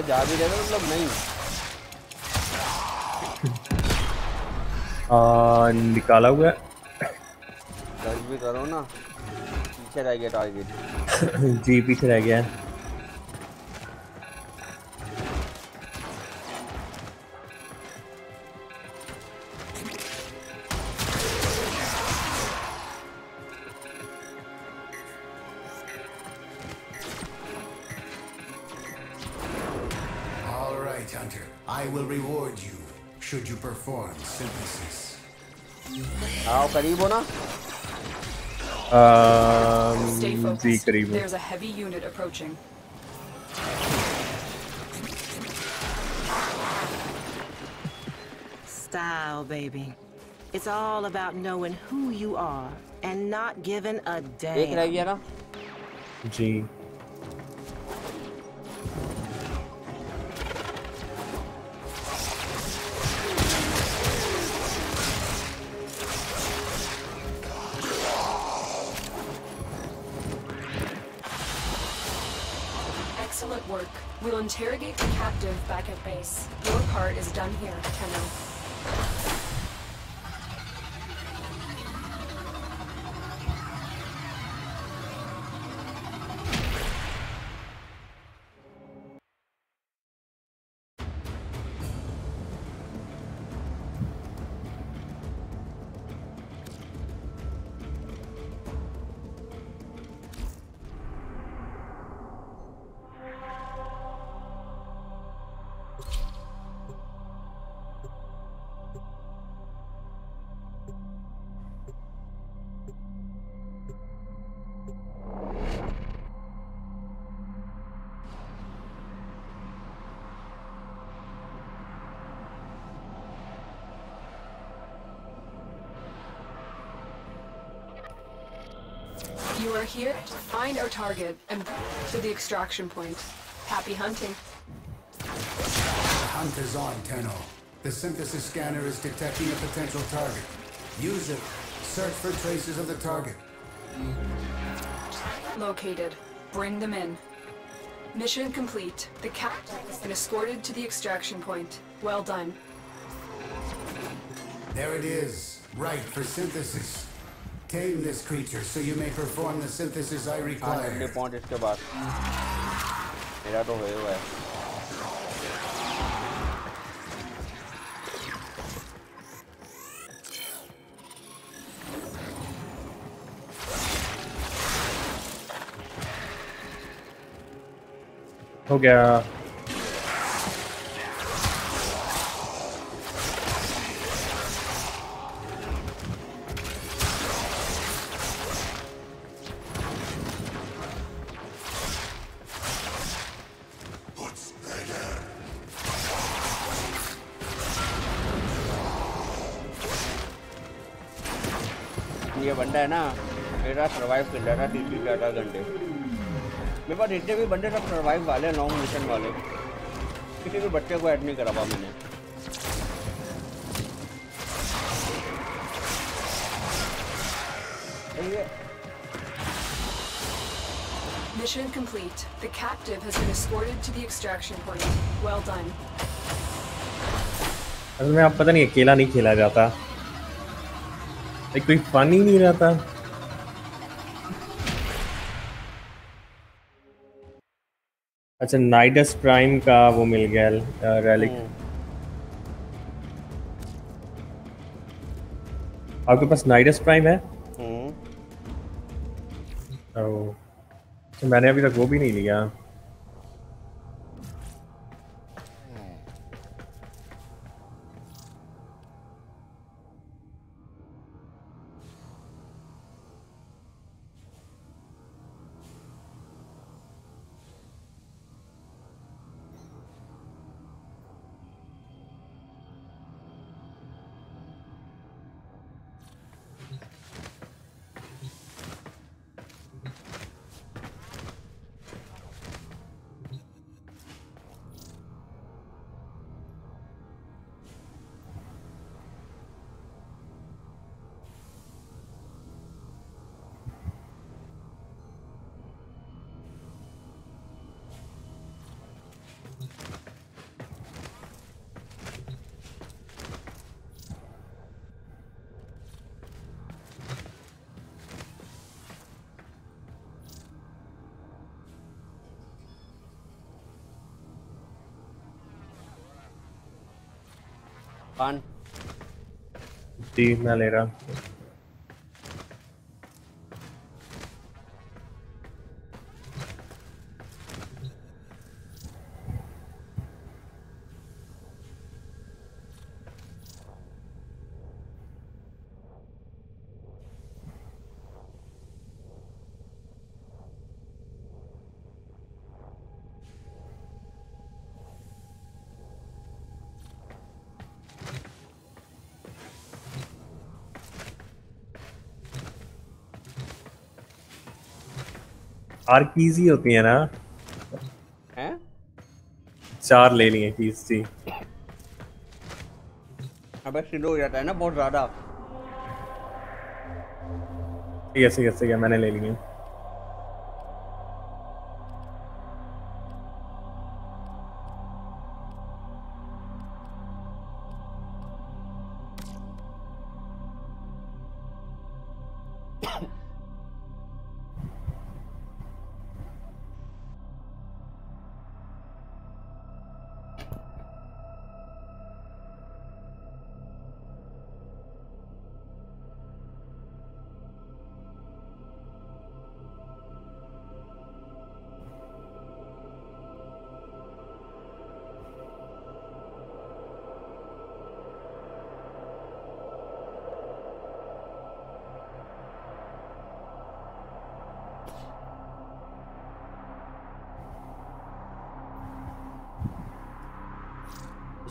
के जा भी रहे थे मतलब नहीं। आ, निकाला हुआ है। भी करो ना। पीछे रह गया टारगेट जी पीछे रह गया है। आओ करीब हो ना आ, Stay जी focused. करीब हूँ। There's a heavy unit approaching. Style, baby. It's all about knowing who you are and not giving a एक रह damn. गया ना जी interrogate the captive back at base. Your part is done here, Tenno. Here to find our target and to the extraction point. Happy hunting. The hunt is on, Tenno. The synthesis scanner is detecting a potential target. Use it. Search for traces of the target. Located. Bring them in. Mission complete. The captain has been escorted to the extraction point. Well done. There it is. Right for synthesis. Tame this creature so you may perform the synthesis I हाँ require. Twenty point इसके बाद मेरा तो हुए हुआ है हो गया ना मेरा सर्वाइव कर रहा था तीन तीन चार चार घंटे मेरे पास इतने भी बंदे सब सर्वाइव वाले लॉन्ग मिशन वाले किसी भी बच्चे को ऐड नहीं करा हुआ मैंने Mission complete. The captive has been escorted to the extraction point. Well done. असल में आप पता नहीं अकेला नहीं खेला जाता लाइक कोई फन ही नहीं रहता। अच्छा नाइडस प्राइम का वो मिल गया रैलिक आपके पास नाइडस प्राइम है? हम्म। तो मैंने अभी तक वो भी नहीं लिया। जी me ले आर कीज ही होती है ना। हैं? चार लेनी है कीज जी। अबे स्लो हो जाता है ना बहुत ज़्यादा। ठीक है ठीक है ठीक है मैंने ले ली है।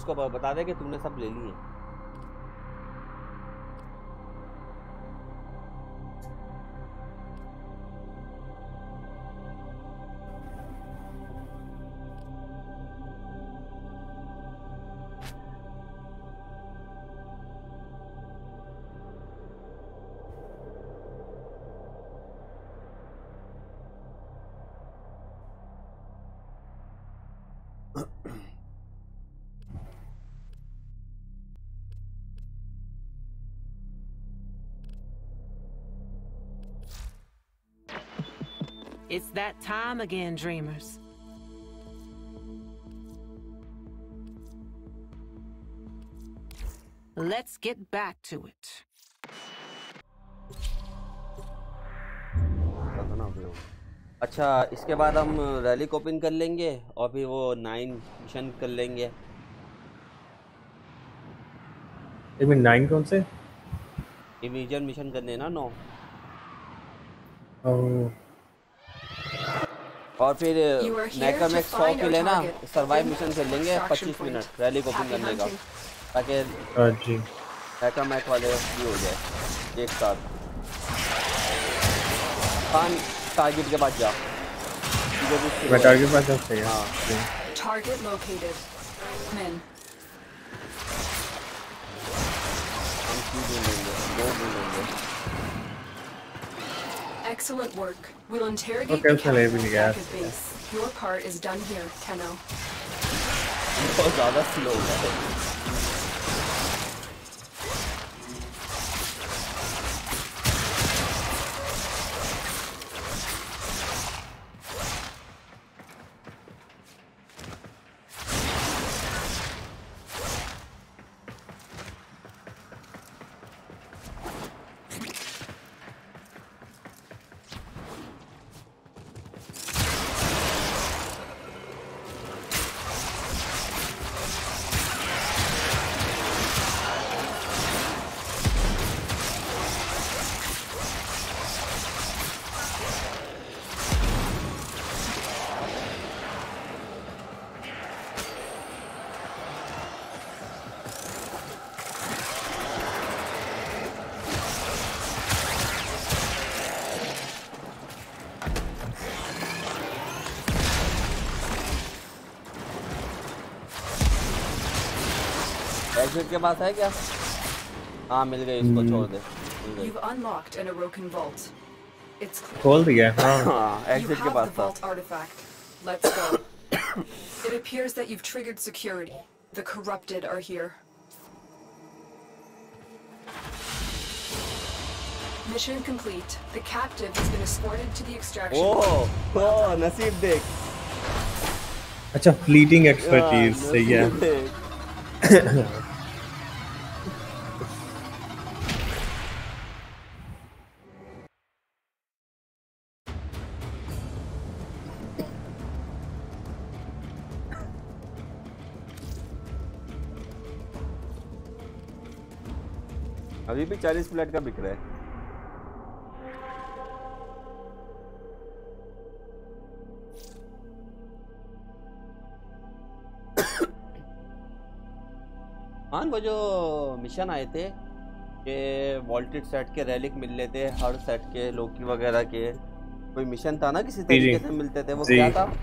उसको बता दे कि तुमने सब ले लिए। It's that time again, dreamers. Let's get back to it. अच्छा इसके बाद हम रैली ओपन कर लेंगे और फिर वो नाइन मिशन कर लेंगे एक नाइन कौन से इविजन मिशन करने ना नौ ओह, और फिर here मैकर to सौ के लिए ना सर्वाइव मिशन कर लेंगे पच्चीस मिनट रैली को ओपन करने का। ताकि हाँ जी। मैकर मैक वाले भी हो जाए एक साथ। खान टारगेट के पास जा। भी मैं है। टारगेट पास जाता है। हाँ। Target located. Men. हम की ढूंढेंगे दो ढूंढेंगे Excellent work. We'll interrogate okay, the council back at base. Your part is done here, Tenno. Oh god, that's low. Exit के पास है क्या हाँ मिल गई उसको छोड़ दे मिल गई You've unlocked an Orokin vault. It's clear. खोल दिया हाँ हाँ You एग्जिट के have पास the था vault artifact. Let's go. it appears that you've triggered security. The corrupted are here. Mission complete. The captive has been escorted to the extraction point. ओ ओ नसीब देख अच्छा fleeting expertise सही है भी चालीस flat का बिक रहा है। हाँ वो जो मिशन आए थे कि वॉल्टेड सेट के रेलिक मिल लेते हर सेट के लोकी वगैरह के। कोई मिशन था ना किसी तरीके से मिलते थे? वो क्या था?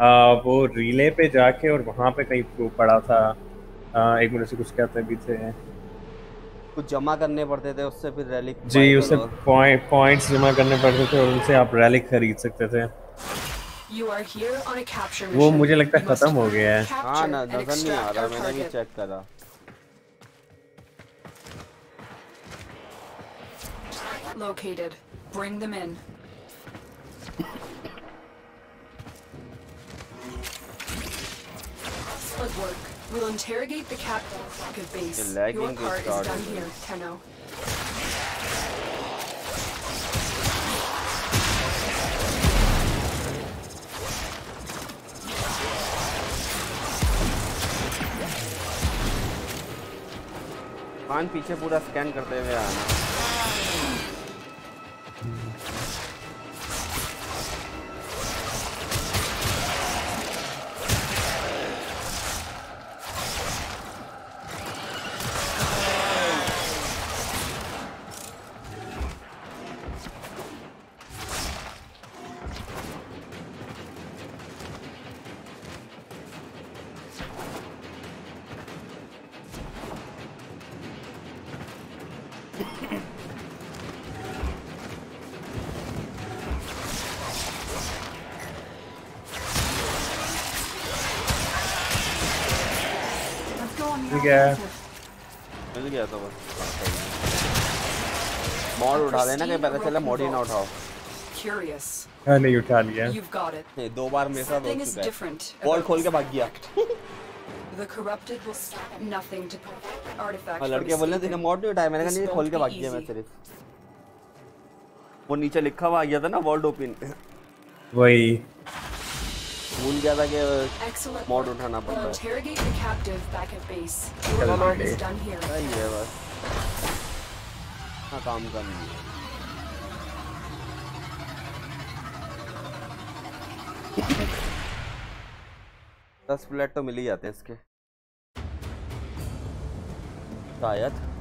आ, वो रिले पे जाके और वहाँ पे कहीं पड़ा था। आ, एक मिनट से कुछ कहते भी थे। कुछ जमा करने पड़ते थे उससे फिर रैली जी उससे पॉइंट्स जमा करने पड़ते थे और उनसे आप रैली खरीद सकते थे। वो मुझे लगता है खत्म हो गया है। हाँ ना नज़र नहीं आ रहा मैंने भी चेक करा। Located. Bring them in. Good work. We'll interrogate the captain back at base. The lagging Your is part is starting. done here, Tenno. कान पीछे पूरा स्कैन करते हुए आना है मिल गया तो बस। मॉड उठा लेना कि पता चला मॉड ही ना उठाओ। Curious. मैंने उठा लिया। You've got it. ये दो बार मेरे साथ हो चुका है। बॉल खोल के भाग गया। The corrupted will stop nothing to artifact from लड़के बोल रहे थे. मोड नहीं उठाया मैंने कहा नहीं खोल के भाग गया मैं. सिर्फ़ वो नीचे लिखा हुआ आ गया था ना वर्ल्ड ओपन वही। भूल गया था कि मॉड उठाना पड़ता है। हाँ, काम कर दस प्लेट तो मिल ही जाते हैं इसके। शायद।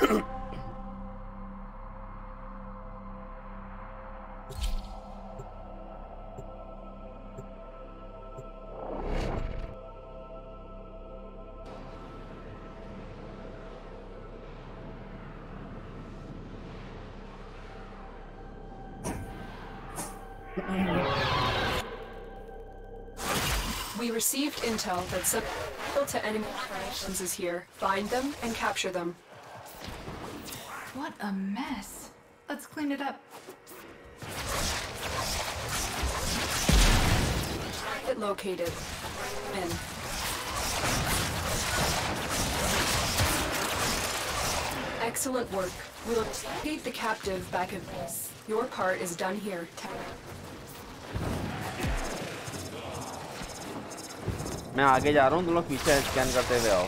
We received intel that some to enemy operations is here. Find them and capture them. What a mess. Let's clean it up. Get located. In. Excellent work. We'll take the captive back at base. Your part is done here. मैं आगे जा रहा हूँ तुम लोग पीछे scan करते हुए आओ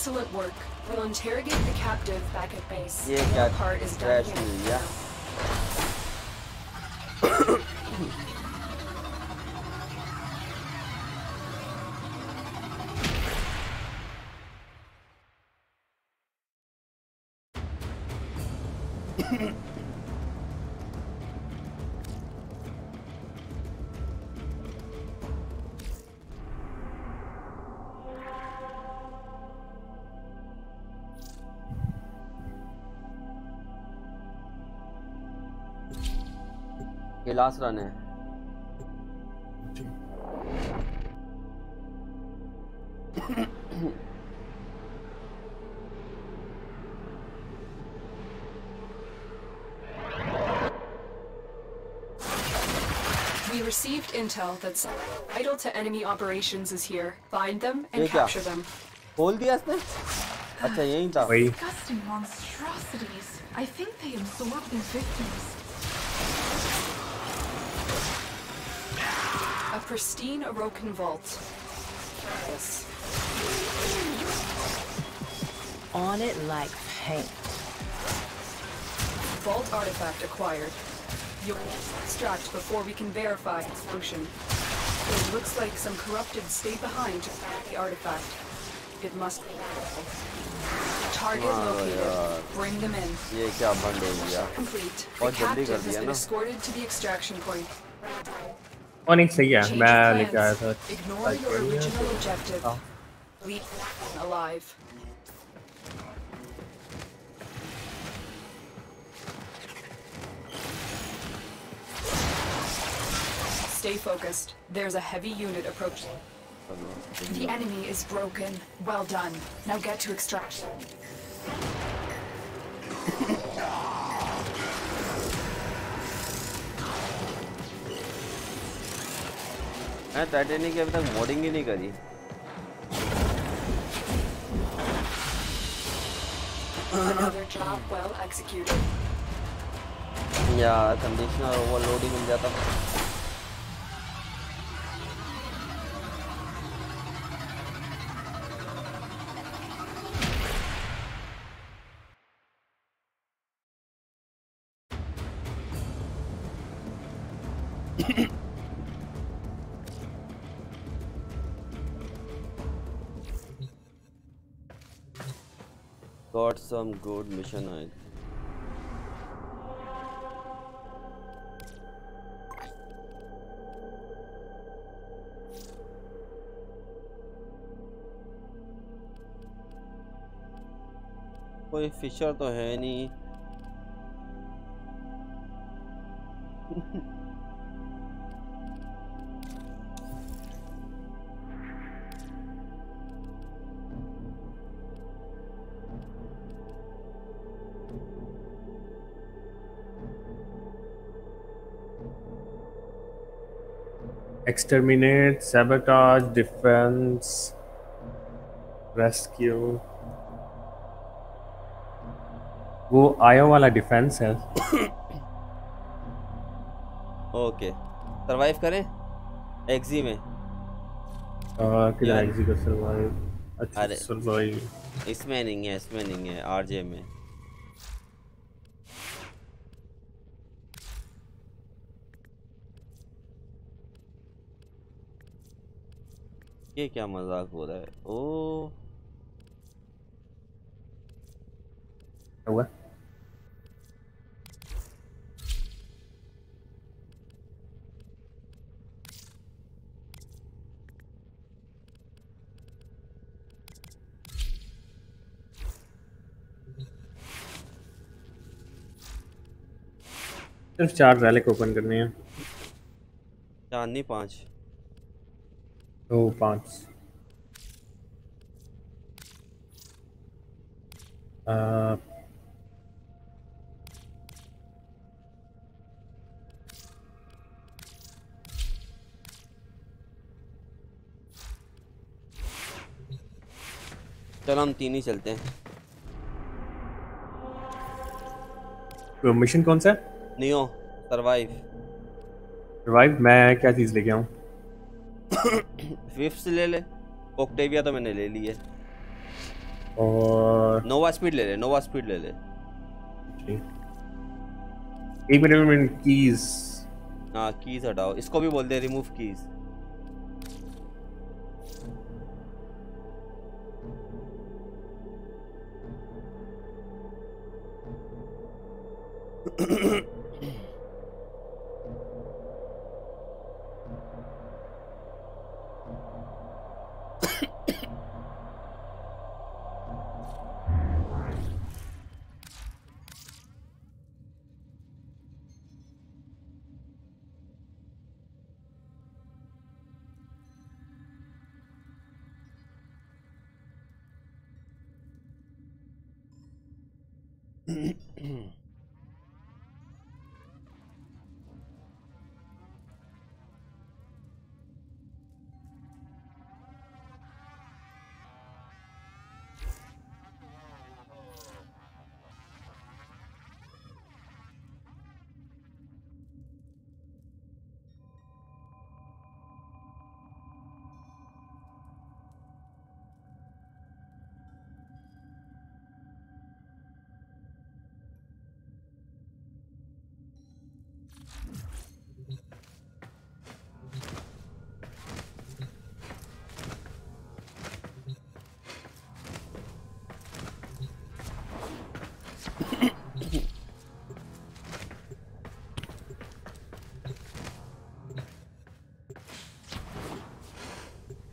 Excellent work. We'll interrogate the captive back at base. Yeah, that part is done. Here. Yeah. गया ये लास्ट रन है We received intel that some vital to enemy operations is here. Find them and ये क्या? capture them. खोल दिया इसने अच्छा यही था वही Disgusting monstrosities. I think they absorb their victims. A pristine Orokin vault. Yes. On it like paint. Vault artifact acquired. You'll extract before we can verify its function. It looks like some corrupted stayed behind to find the artifact. It must be. Target Oh, located. yeah. Bring them in. ये क्या बंद हो गया Complete. The बहुत जल्दी कर captive has दिया been ना escorted to the extraction point. और नहीं सही है Change मैं of लेके आया था plans. Ignore your original objective. Leave alive. Stay focused. There's a heavy unit approaching. The enemy is broken. Well done. Now get to extraction. मैं Titanic की अभी तक मोडिंग ही नहीं करी well executed. या कंडीशनर ओवरलोडिंग ही मिल जाता some good mission I कोई फिशर तो है नहीं exterminate sabotage defense rescue. वो आयो वाला डिफेंस है। ओके सरवाइव करें? एक्जी में। किधर। एग्जी का सरवाइव अच्छा सरवाइव इसमें नहीं है इसमें नहीं है आरजे में। ये क्या मज़ाक हो रहा है? ओ। हुआ? सिर्फ़ चार रैलिक ओपन करनी है। चांदनी पाँच। ओ पाँच। आ, चलो हम तीन ही चलते हैं। तो मिशन कौन सा नियो सरवाइव रिवाइव मैं क्या चीज़ लेके आऊँ? फिफ्थ ले ले। ओक्टेविया तो मैंने ले ली है। और नोवा स्पीड ले ले नोवा स्पीड ले ले। एक मिनट में कीज हाँ कीज हटाओ। इसको भी बोलते हैं रिमूव कीज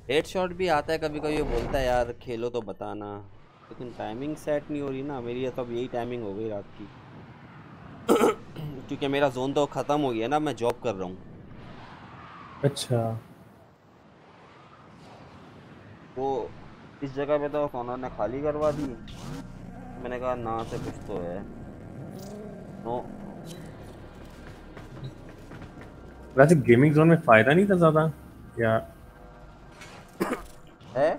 हेड शॉट भी आता है कभी कभी ये बोलता है, यार, खेलो तो बताना। लेकिन टाइमिंग सेट नहीं हो रही ना, मेरी तो अब यही टाइमिंग हो गई रात की। क्योंकि मेरा जोन तो ख़त्म हो गया ना मैं जॉब कर रहा हूँ। अच्छा। वो इस जगह पे तो सोनर ने खाली करवा दी? मैंने कहा ना से कुछ तो है। नो वैसे गेमिंग जोन में फ़ायदा नहीं था ज़्यादा या है?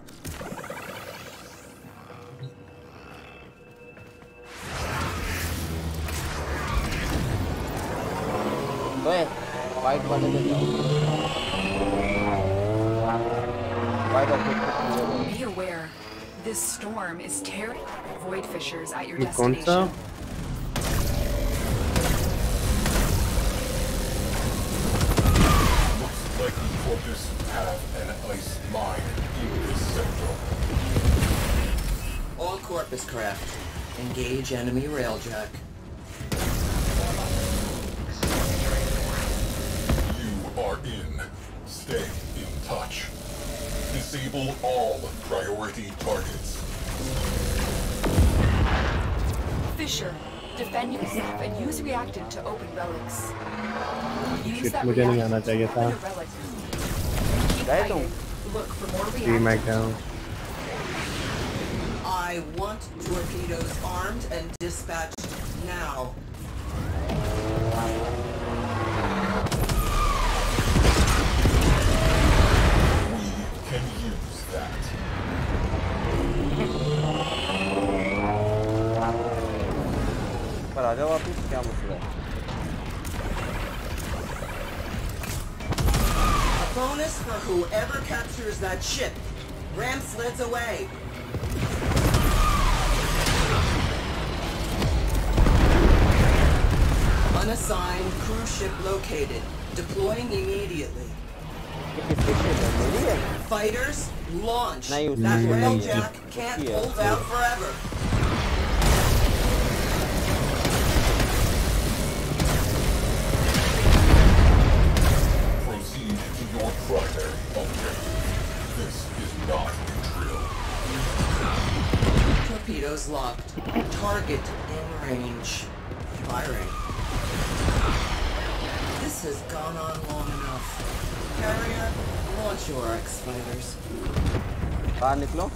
storm is tearing void fissures at your destination. All Corpus craft, engage enemy railjack. You are in. Stay in touch. Disable all priority targets. venues and use reactant to open relics. Use that reactant to open a. Keep fighting. Look for more reactant. I want torpedoes armed and dispatched now. आ जाओ वापिस क्या मसला है A bonus for whoever captures that ship. Ram sleds away. Unassigned cruise ship located. Deploying immediately. ये किसकी ship है मेरी है Fighters, launch. नहीं, उसकी That ship नहीं है। railjack can't उसकी है। hold out forever. Torpedoes locked. Target in range. Firing. This has gone on long enough. Carrier, launch your X-Fighters. बाहर निकलो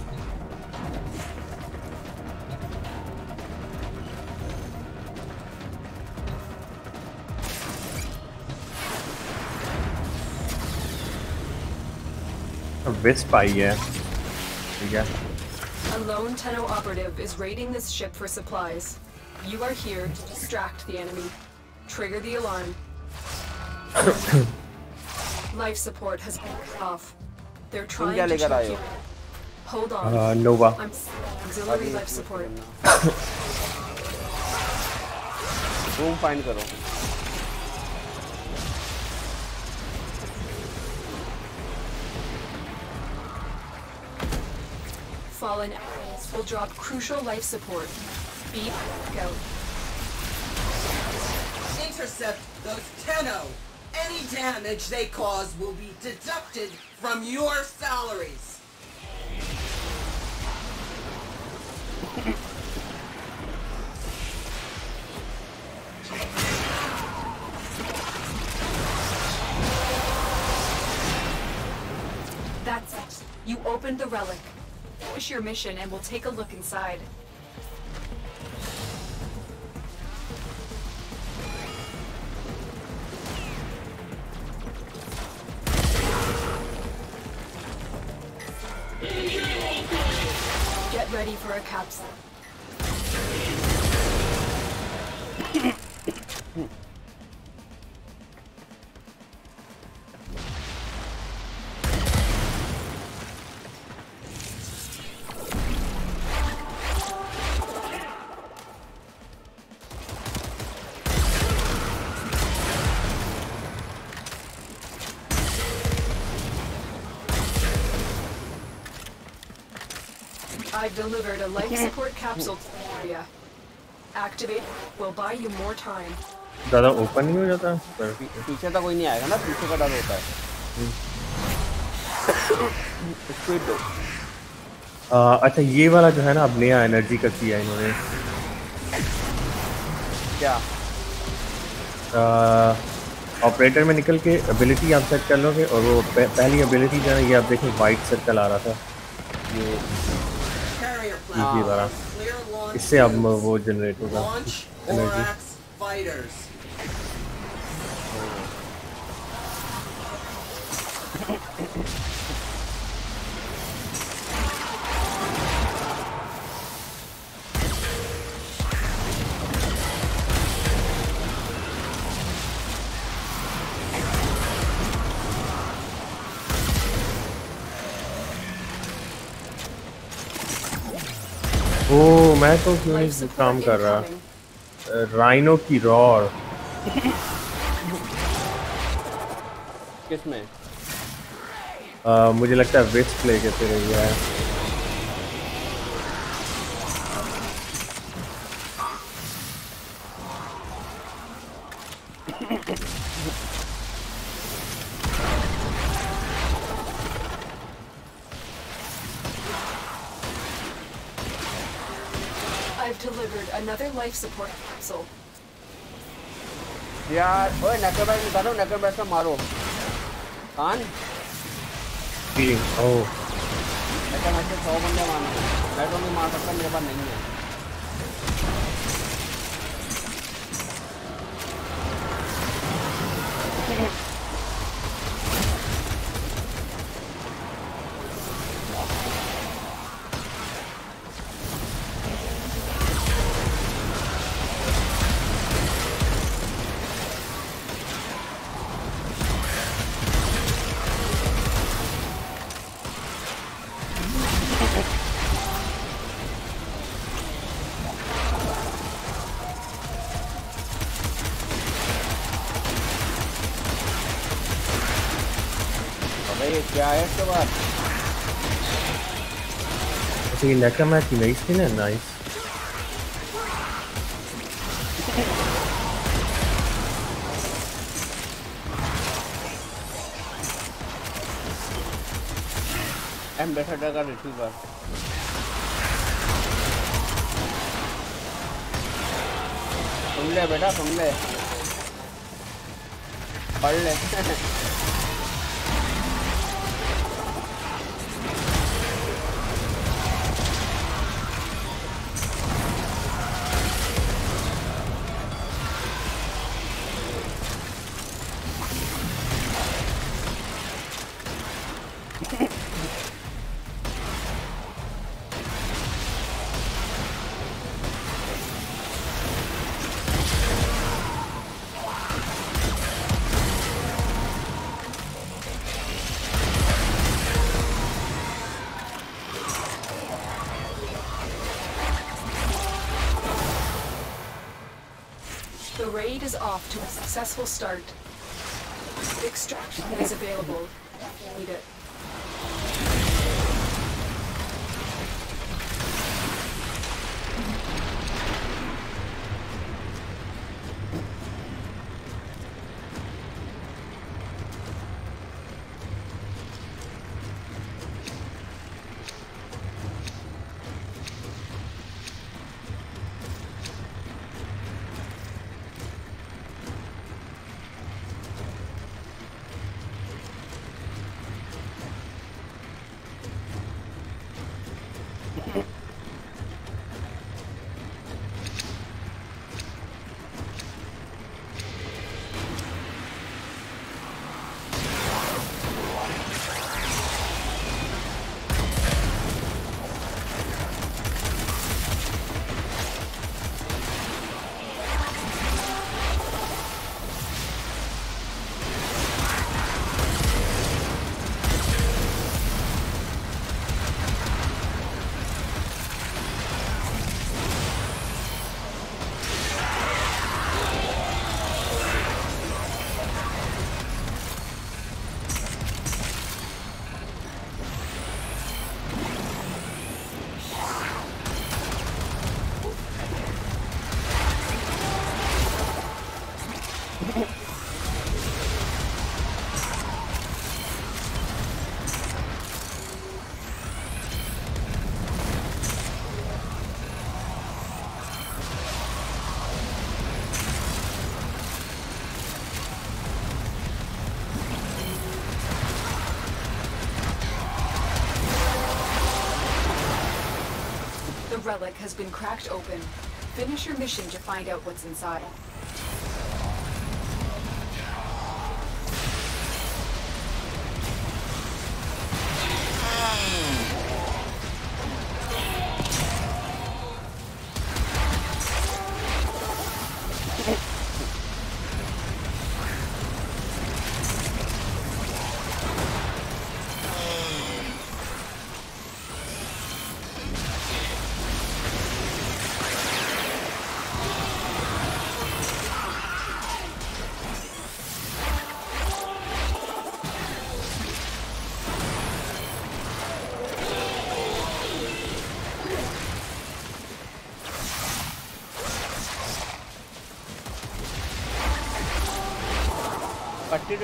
विस्प आई है ठीक है A lone Tenno operative is raiding this ship for supplies. You are here to distract the enemy. Trigger the alarm. Life support has been cut off. They're trying to kill you. Hold on. Uh, Nova. I'm auxiliary life support. Room find Fallen enemies will drop crucial life support. Beep, go. Intercept those Tenno. Any damage they cause will be deducted from your salaries. That's it. You opened the relic. Finish your mission and we'll take a look inside. Get ready for a capsule. I've delivered a life support capsule to the area. Activate will buy you more time. ज़्यादा open नहीं हो जाता? पर पीछे तो कोई नहीं आएगा ना पीछे का डर होता है। स्पीड दो। आ, अच्छा ये वाला जो है ना अब नया एनर्जी का किया इन्होंने। क्या? ऑपरेटर में निकल के एबिलिटी आप सेट कर लोगे और वो पह, पहली एबिलिटी जो है ये आप देखें वाइट सर्कल आ रहा था। ये ये वाला. इससे अब वो जनरेट होगा एनर्जी मैं तो क्यों नहीं काम कर रहा? राइनो की रॉर किसमें? मुझे लगता है विस्ट प्ले कहते रही है support capsule. यार ओए नेकर बैग निकालो नेकर से मारो कान. Oh. ऐसा मैं से सौ बंदे मारना मैं तो नहीं मार सकता मेरे पास नहीं है अच्छा ये नेक्रोमैंट की नई स्किन है नाइस एम्बेसडर का रिसीवर सुन ले बेटा सुन ले पढ़ ले successful start. Extraction is available. Relic has been cracked open. Finish your mission to find out what's inside.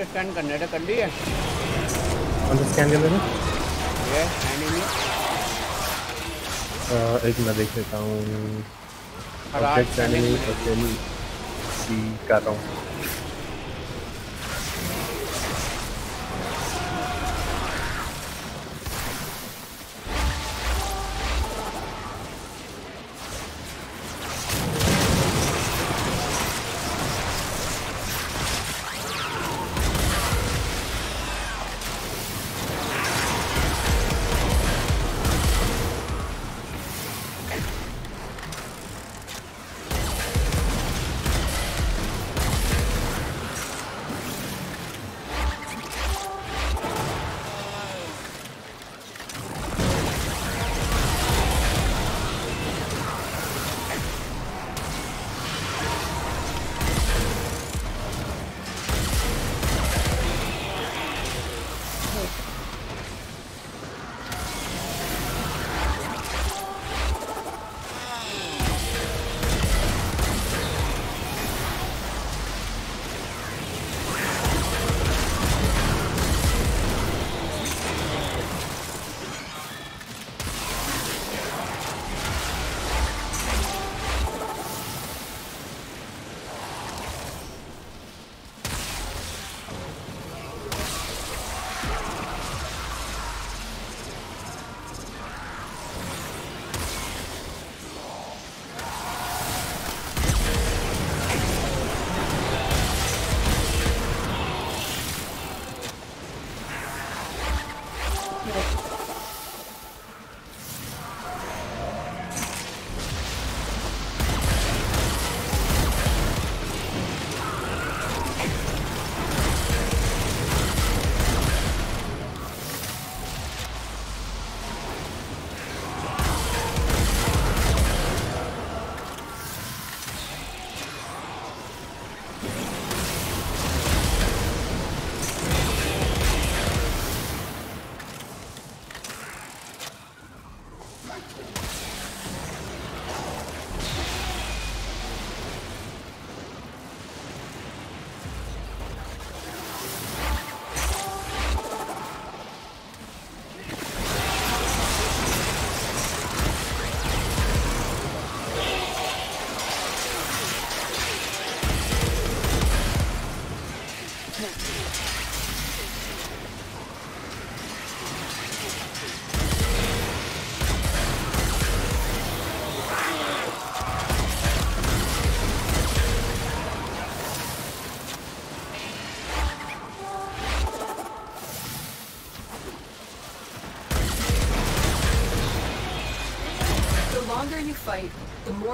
Scan करने कर लिए? है कौन सा स्कैन कर ये एनिमी एक मैं देख लेता हूँ। Object enemy. सी कर रहा हूँ।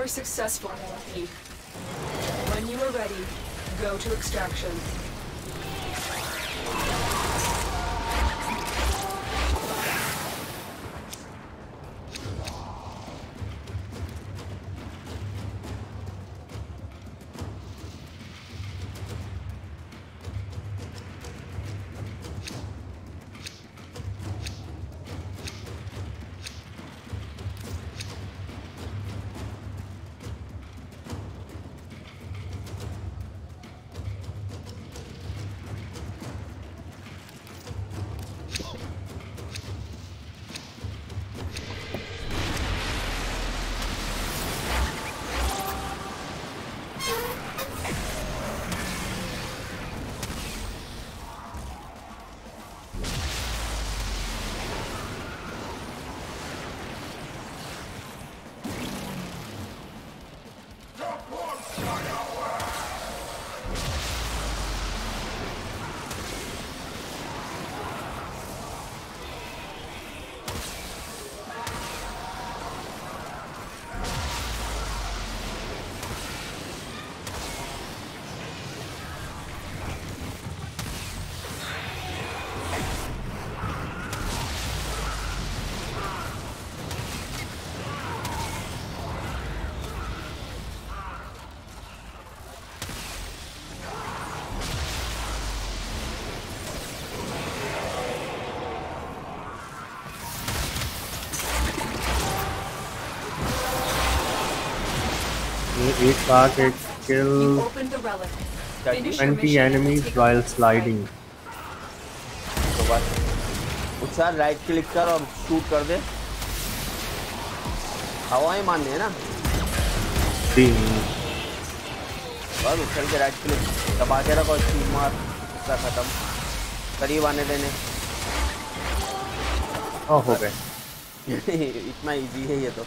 More successful you. When you are ready, go to extraction. Relic. Finish your 20 enemies while sliding. तो बस। राइट क्लिक कर और शूट कर दे। हवाएँ मारनी है ना? बस उछल के राइट क्लिक दबा के रखो स्पीड मार। इसका खत्म। करीब आने देने। हो गए। इतना इजी है ये तो।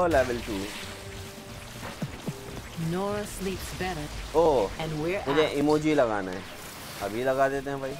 Oh level two Nora sleeps better. Oh, And we're मुझे emoji इमोजी लगाना है अभी लगा देते हैं भाई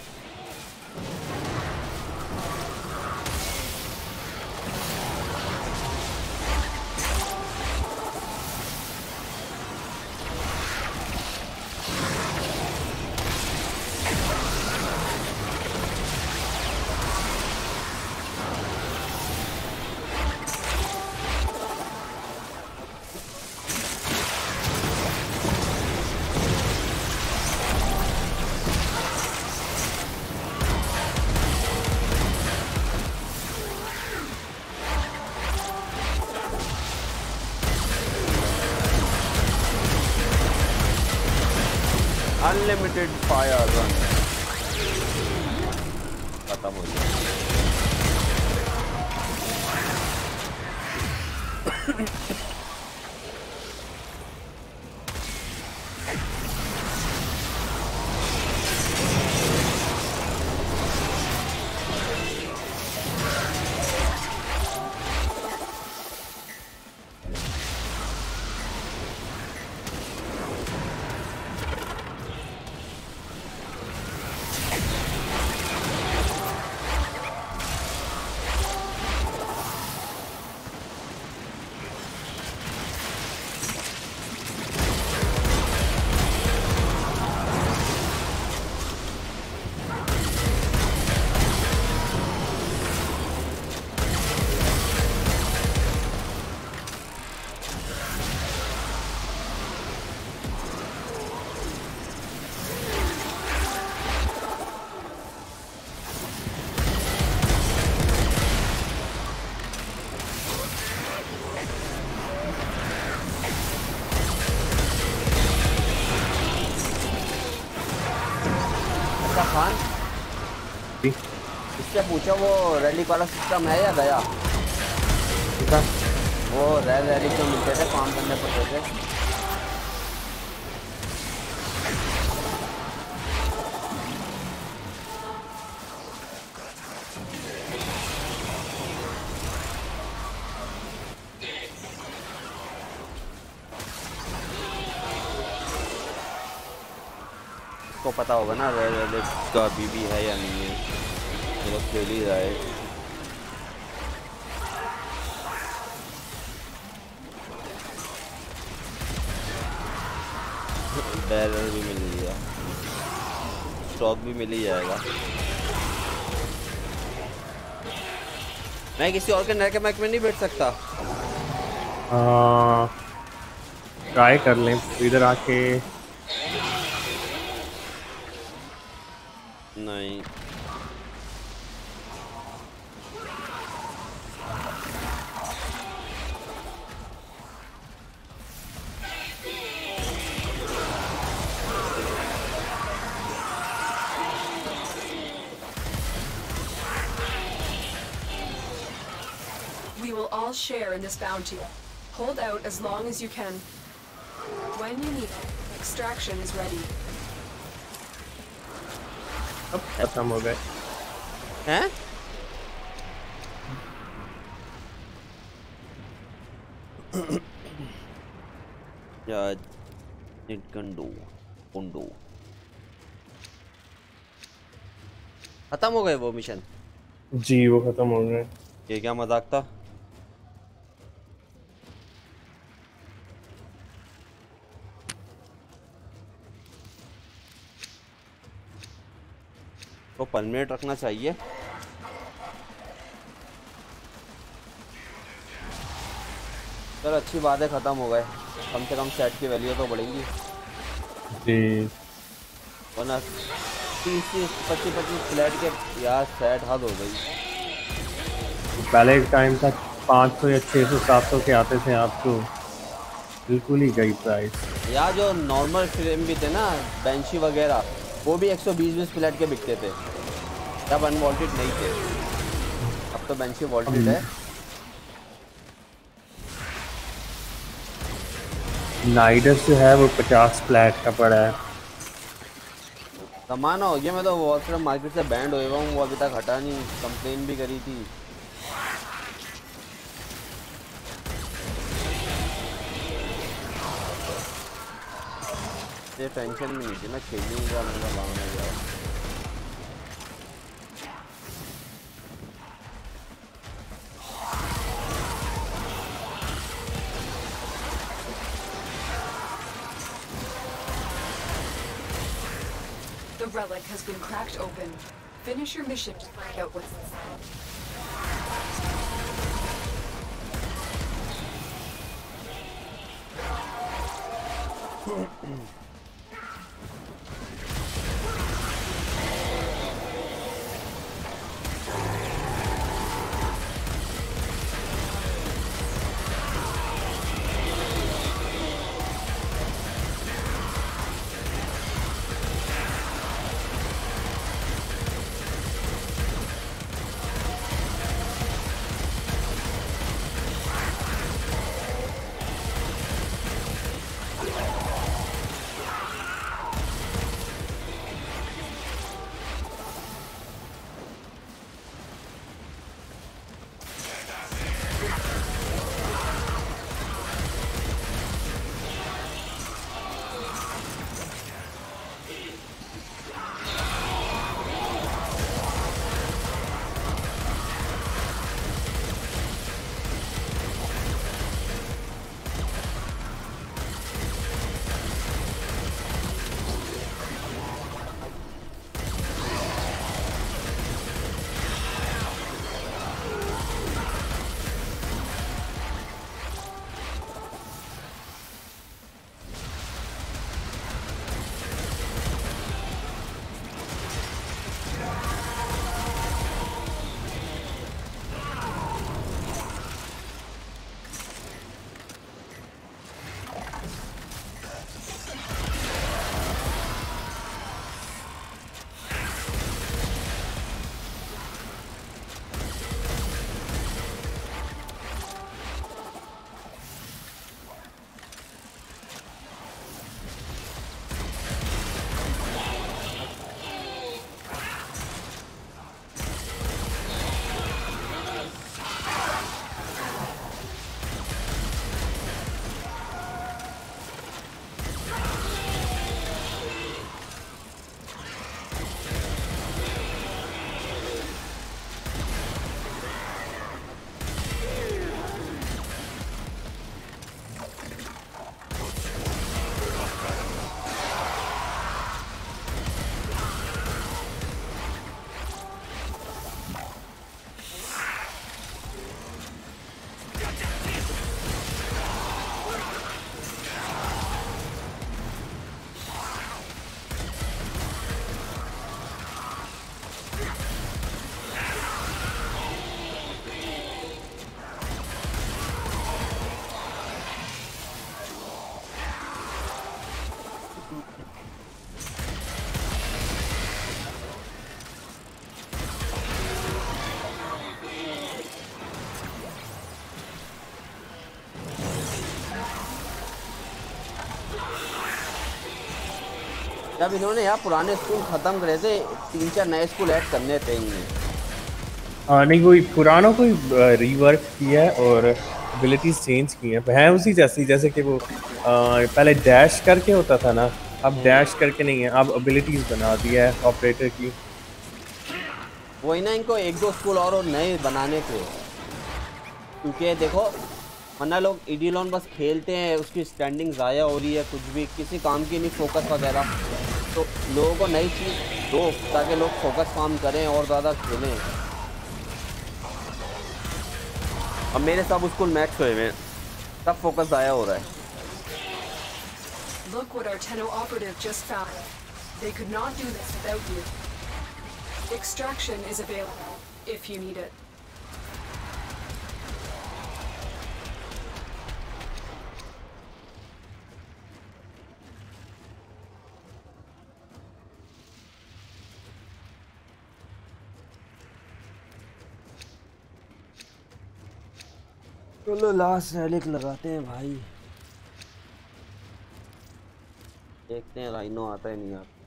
पूछो वो रैली वाला सिस्टम है या गया है वो रैल रैली जो मिलते थे काम करने पड़ते थे। को पता होगा ना रैल रैली का भी है या नहीं है। खेल ही बैरल भी मिल गया स्टॉक भी मिल ही जाएगा। मैं किसी और के नए के मैक में नहीं बैठ सकता। ट्राई कर लें इधर आके। नहीं। share in this bounty. Hold out as long as you can. When you need it, extraction is ready. अब खत्म हो गए हैं या निटकंडो कुंडो खत्म हो गए वो मिशन जी वो खत्म हो गए ये क्या मजाक था तो परमानेंट रखना चाहिए। सर अच्छी बात है ख़त्म हो गए। कम से कम सेट की वैल्यू तो बढ़ेंगी। जी। वरना तीस तीस पच्चीस पच्चीस फ्लैट के यार सेट हद हो गई। पहले एक टाइम तक 500 या 600 700 के आते थे आप तो बिल्कुल ही गई प्राइस या जो नॉर्मल फ्रेम भी थे ना बेंची वगैरह वो भी 120 बीस फ्लैट के बिकते थे। तब अनवॉल्टेड नहीं थे। अब तो बेंची वॉल्टेड है। नाइडस जो है वो 50 फ्लैट का पड़ा है। कमाना हो गया मैं तो वॉलफ्रेम मार्केट से बैंड हुआ हूँ वो अभी तक हटा नहीं कंप्लेन भी करी थी। ये टेंशन नहीं थी मैं खेल नहीं रहा मेरा भावना गया relic has been cracked open. Finish your mission to find out what's inside. जब इन्होंने यार पुराने स्कूल ख़त्म करे थे तीन चार नए स्कूल ऐड करने थे इन्हें। हाँ नहीं वही पुरानों को रीवर्क किया है और एबिलिटीज चेंज की हैं। हैं उसी जैसी जैसे कि वो आ, पहले डैश करके होता था ना अब डैश करके नहीं है अब एबिलिटीज बना दिया है ऑपरेटर की। वही ना इनको एक दो स्कूल और नए बनाने थे क्योंकि देखो वरना लोग इडीलॉन बस खेलते हैं उसकी स्टैंडिंग ज़ाया हो रही है कुछ भी किसी काम की नहीं फोकस वगैरह। तो लोगों को नई चीज़ दो ताकि लोग फोकस काम करें और ज़्यादा खेलें अब मेरे सब स्कूल मैच हुए हैं सब फोकस ज़ाया हो रहा है Look what our Tenno operative just found. They could not do this without you. Extraction is available, if you need it. चलो लास्ट रैलिक लगाते हैं भाई। देखते हैं राइनो आता है नहीं आता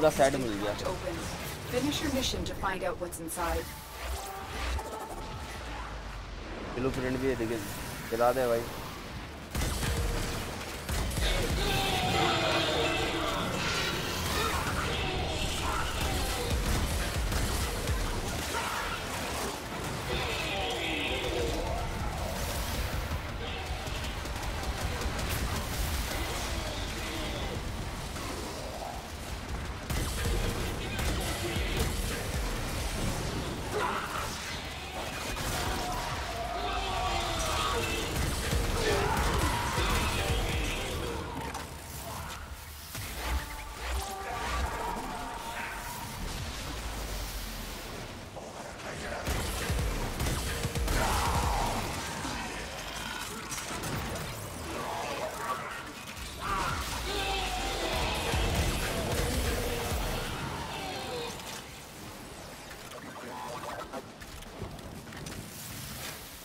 पूरा सेट मिल गया Open. Finish your mission to find out what's inside. Blueprint भी है देखिए चला दे भाई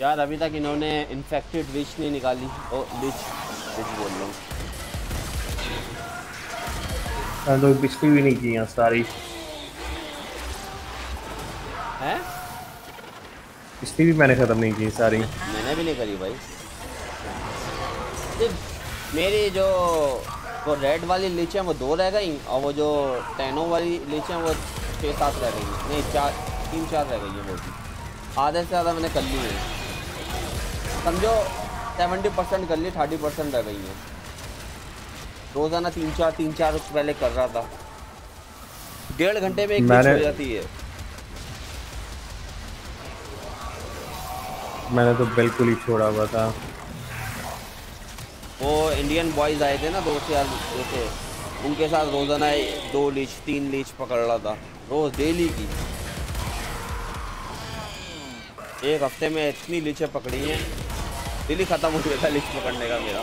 यार अभी तक इन्होंने इन्फेक्टेड विच नहीं निकाली। ओ लिच लिच बोल रहा हूँ। मैंने तो पिछली भी नहीं की हैं सारी। हैं? पिछली भी मैंने ख़त्म नहीं की सारी। मैंने भी नहीं करी भाई। मेरी जो वो रेड वाली लीची है वो दो रह गई और वो जो टेनो वाली लीची है वो छः सात रह गई। नहीं चार तीन चार रह गई है वो आधे से ज़्यादा मैंने कर ली है। समझो सेवेंटी परसेंट कर ली थर्टी परसेंट रह गई है। रोज़ाना तीन चार तीन चार पहले कर रहा था। डेढ़ घंटे में एक मैंने- हो जाती है। मैंने तो बिल्कुल ही छोड़ा हुआ था। वो इंडियन बॉयज़ आए थे ना दोस्त यार जैसे उनके साथ रोज़ाना दो लीच तीन लीच पकड़ रहा था रोज डेली की। एक हफ़्ते में इतनी लीचें पकड़ी हैं। दिल ही खत्म हो गया था लिस्ट पकड़ने का मेरा।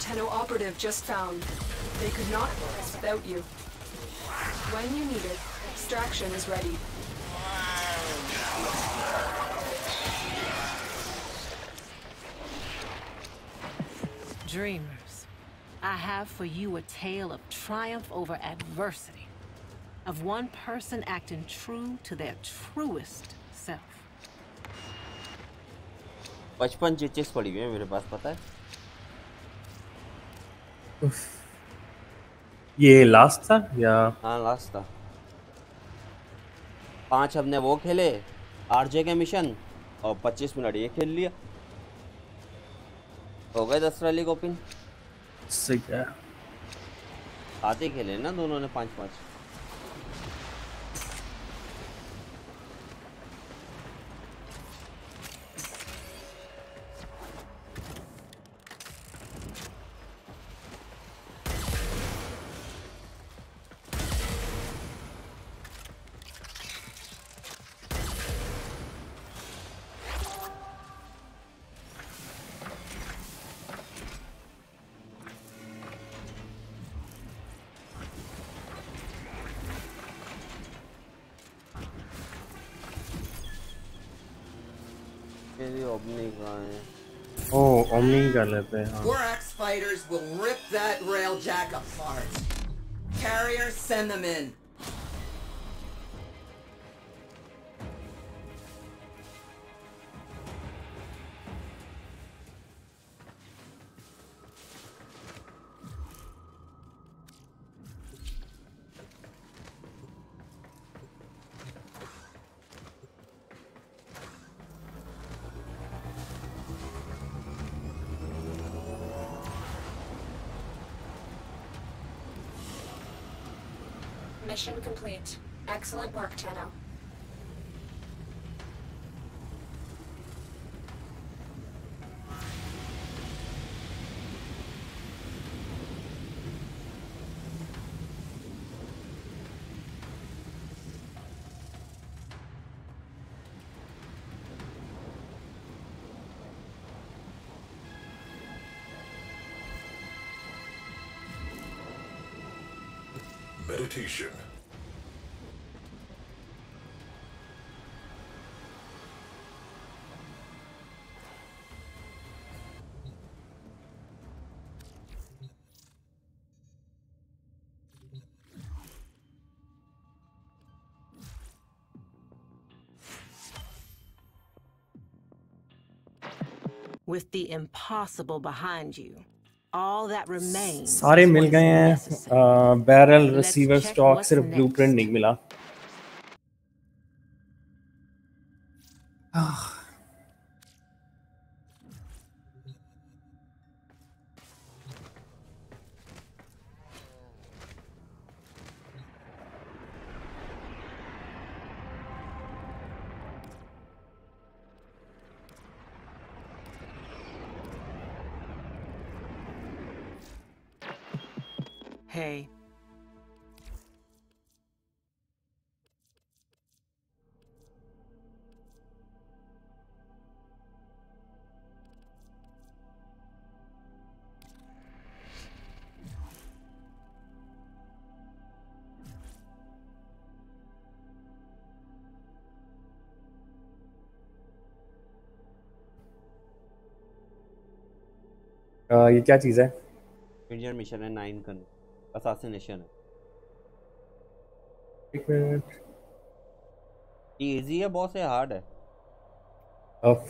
Look what our Tenno operative just found. They could not this without you. When you need it, extraction is ready. Dreamers, I have for you a tale of triumph over adversity. Of one person acting true to their truest self. पचपन chassis पड़ी हुई है मेरे पास पता है ये last था या? हाँ लास्ट था। पाँच हमने वो खेले आरजे के मिशन और पच्चीस मिनट ये खेल लिया। हो गए दस रैली कॉपिंग सही है। आते खेले ना दोनों ने पाँच पाँच ओमनी कर लेते हैं हाँ Borax fighters will rip that railjack apart. Carriers, send them in. Excellent work, Tenno. Meditation. With the impossible behind you, all that remains सारे is मिल what गए is हैं necessary. Barrel Let's receiver check stock what's सिर्फ next. Blueprint नहीं मिला ये क्या चीज़ है? इंडियन मिशन है नाइन का असासिनेशन है। एक मिनट। ये इजी है बॉस है। हार्ड है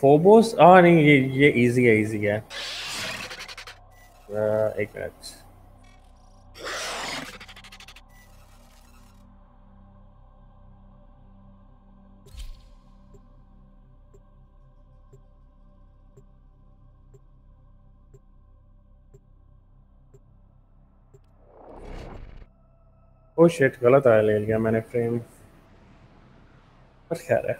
फोबोस हाँ नहीं ये ये इजी है इजी है। एक मिनट। ओ शिट गलत आया ले लिया मैंने फ्रेम पर खैर है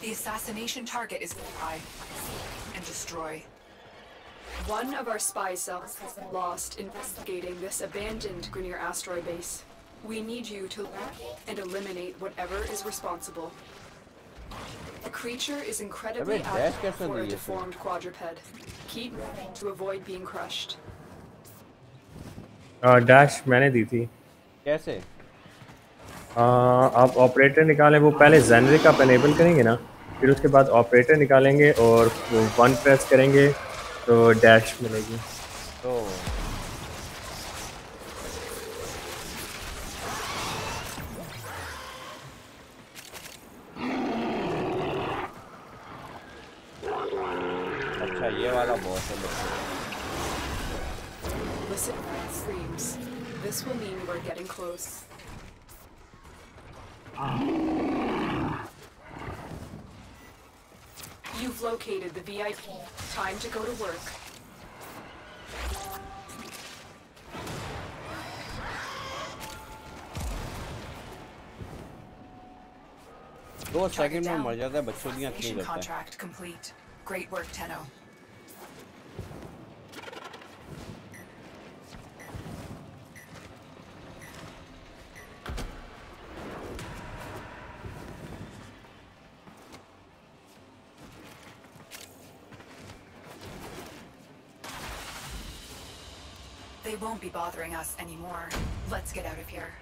The assassination target is fly and destroy. One of our spy cells has been lost investigating this abandoned Grineer asteroid base. We need you to locate and eliminate whatever is responsible. The creature is incredibly अबे, dash agile कैसे for a दी है deformed quadruped. Keep moving to avoid being crushed. Dash मैंने दी थी कैसे आ, आप operator निकालें वो पहले जेनरिक आप एनेबल करेंगे ना फिर उसके बाद ऑपरेटर निकालेंगे और वन प्रेस करेंगे तो डैश मिलेगी तो सेकंड में मर जाता है बच्चों की आंखें Mission करता है contract complete. Great work, Tenno. They won't be bothering us anymore. Let's get out of here.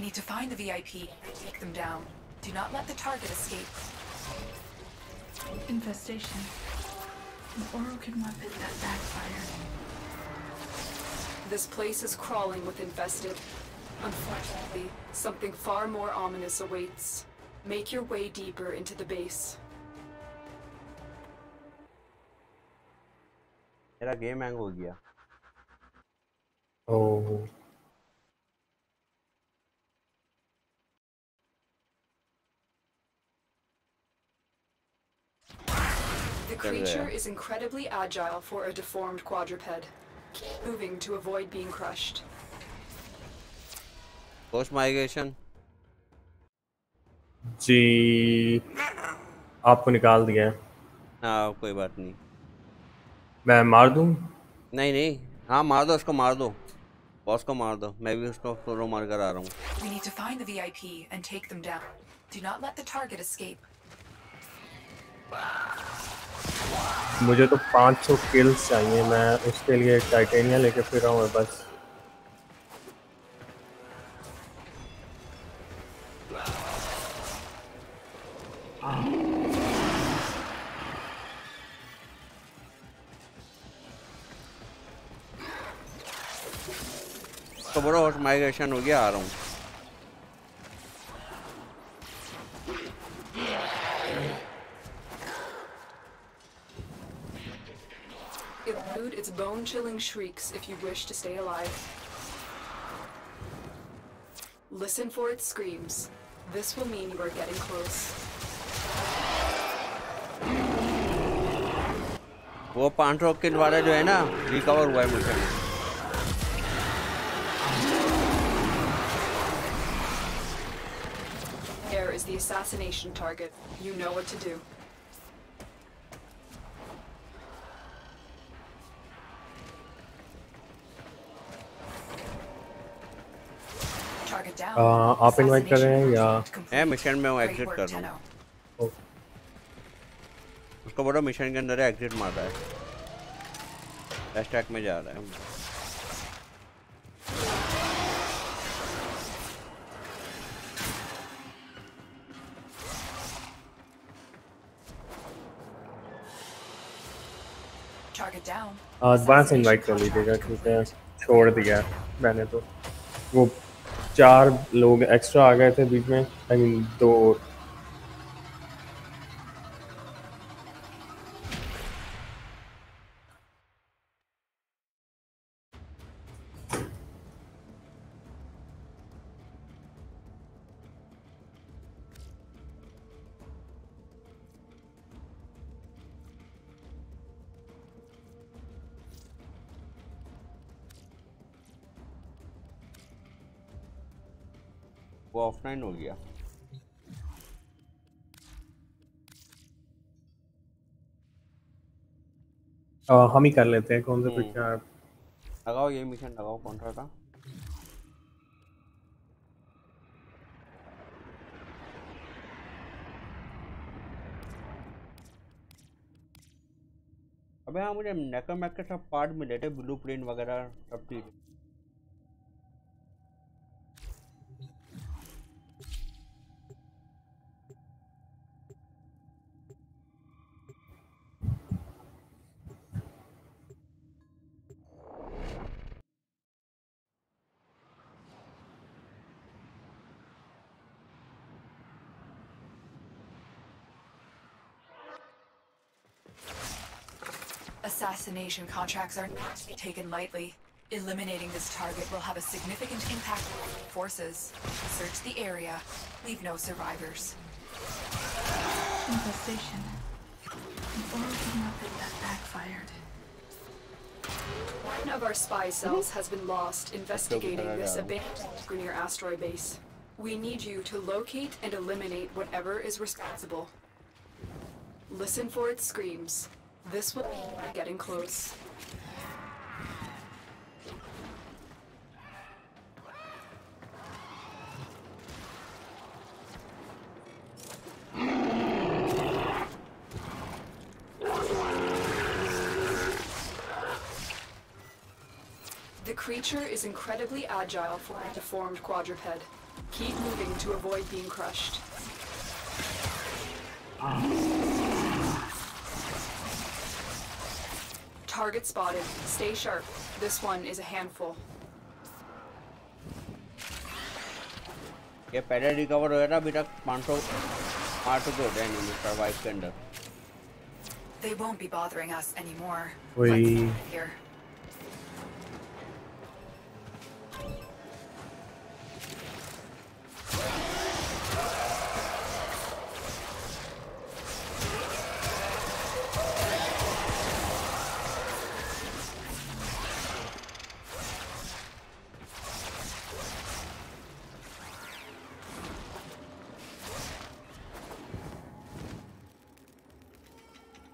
We need to find the VIP and take them down. Do not let the target escape. Infestation. An Orokin weapon that backfired. This place is crawling with infested. Unfortunately, something far more ominous awaits. Make your way deeper into the base. मेरा game hang हो गया oh Creature is incredibly agile for a deformed quadruped. Keep moving to avoid being crushed. Post migration जी आपको निकाल दिया है हाँ कोई बात नहीं मैं मार दूँ नहीं नहीं हाँ मार दो उसको मार दो बॉस को मार दो मैं भी उसको सोलो मार कर आ रहा हूँ We need to find the VIP and take them down. Do not let the target escape. मुझे तो 500 किल्स चाहिए। मैं उसके लिए टाइटेनिया लेके फिर रहा हूँ बस। तो माइग्रेशन हो गया, आ रहा हूँ। Elude its bone-chilling shrieks if you wish to stay alive. Listen for its screams. This will mean you are getting close. वो पाँच सौ किल वाला जो है ना रिकवर हुआ है मुझे Air is the assassination target. You know what to do. Uh, आप इनवाइट कर रहे हैं या मैं मिशन में हूँ एग्जिट कर रहा हूँ उसको बोलो मिशन के अंदर एग्जिट मार रहा है। एस्टैक में जा रहा है। दोबारा से इनवाइट कर लीजिएगा क्योंकि छोड़ दिया मैंने तो। वो चार लोग एक्स्ट्रा आ गए थे बीच में आई मीन दो वो हो गया। आ, हम ही कर लेते हैं कौन सा हम्म। पिक्चर लगाओ ये मिशन लगाओ कॉन्ट्रा का। अबे हाँ मुझे नेकोमैक के सब पार्ट मिले थे ब्लू प्रिंट वगैरह सब चीज़ Assassination contracts are not to be taken lightly. Eliminating this target will have a significant impact on forces. Search the area. Leave no survivors. Infestation. An origin method that backfired. One of our spy cells has been lost investigating this abandoned Grenier asteroid base. We need you to locate and eliminate whatever is responsible. Listen for its screams. This will be getting close. The creature is incredibly agile for a deformed quadruped. Keep moving to avoid being crushed. Ah. Target spotted. Stay sharp. This one is a handful. ये पहले recover हुआ था अभी तक 500 आठ के होते हैं सर्वाइव के अंदर They won't be bothering us anymore. वही Here.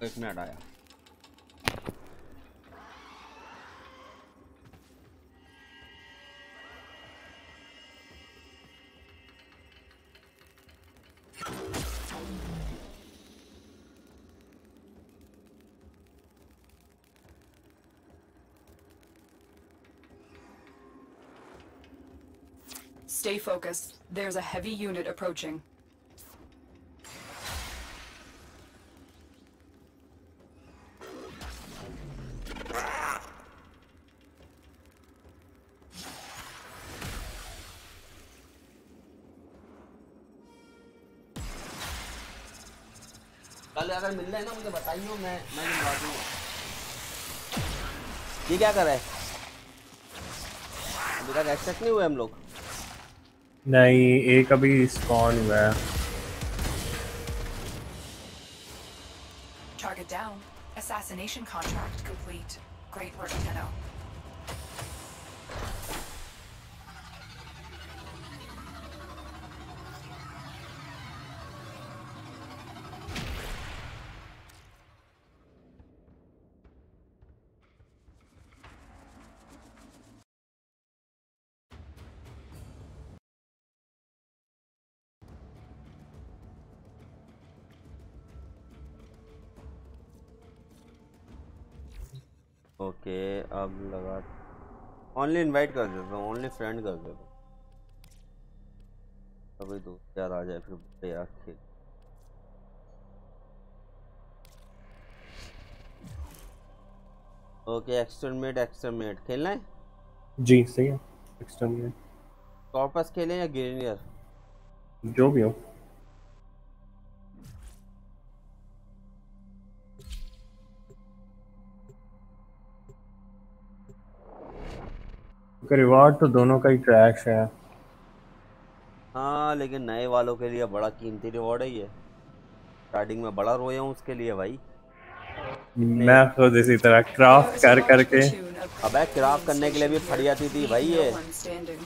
एक मिनट आया Stay focused. There's a heavy unit approaching. अगर मिल रहे हैं ना मुझे बताइयो मैं मैं मिलवा दूँगा ये क्या कर रहा है अभी तक एक्सेप्ट नहीं हुए हम लोग नहीं एक अभी स्पॉन हुआ है Target down. Assassination contract complete. Great work, Tenno. Only invite कर देता हूँ ओनली फ्रेंड कर देता हूँ। अभी दोस्त यार आ जाए फिर यार खेल ओके एक्सटर्मिनेट एक्सटर्मिनेट खेलना है? जी सही है। एक्सटर्मिनेट कॉर्पस खेलें या ग्रेनियर जो भी हो। रिवार्ड तो दोनों का ही ट्रैश है। हाँ लेकिन नए वालों के लिए बड़ा कीमती रिवॉर्ड है ये। स्टार्टिंग में बड़ा रोया हूँ उसके लिए भाई। मैं खुद इसी तरह क्राफ्ट कर करके। अबे क्राफ्ट करने के लिए भी फट जाती थी भाई ये।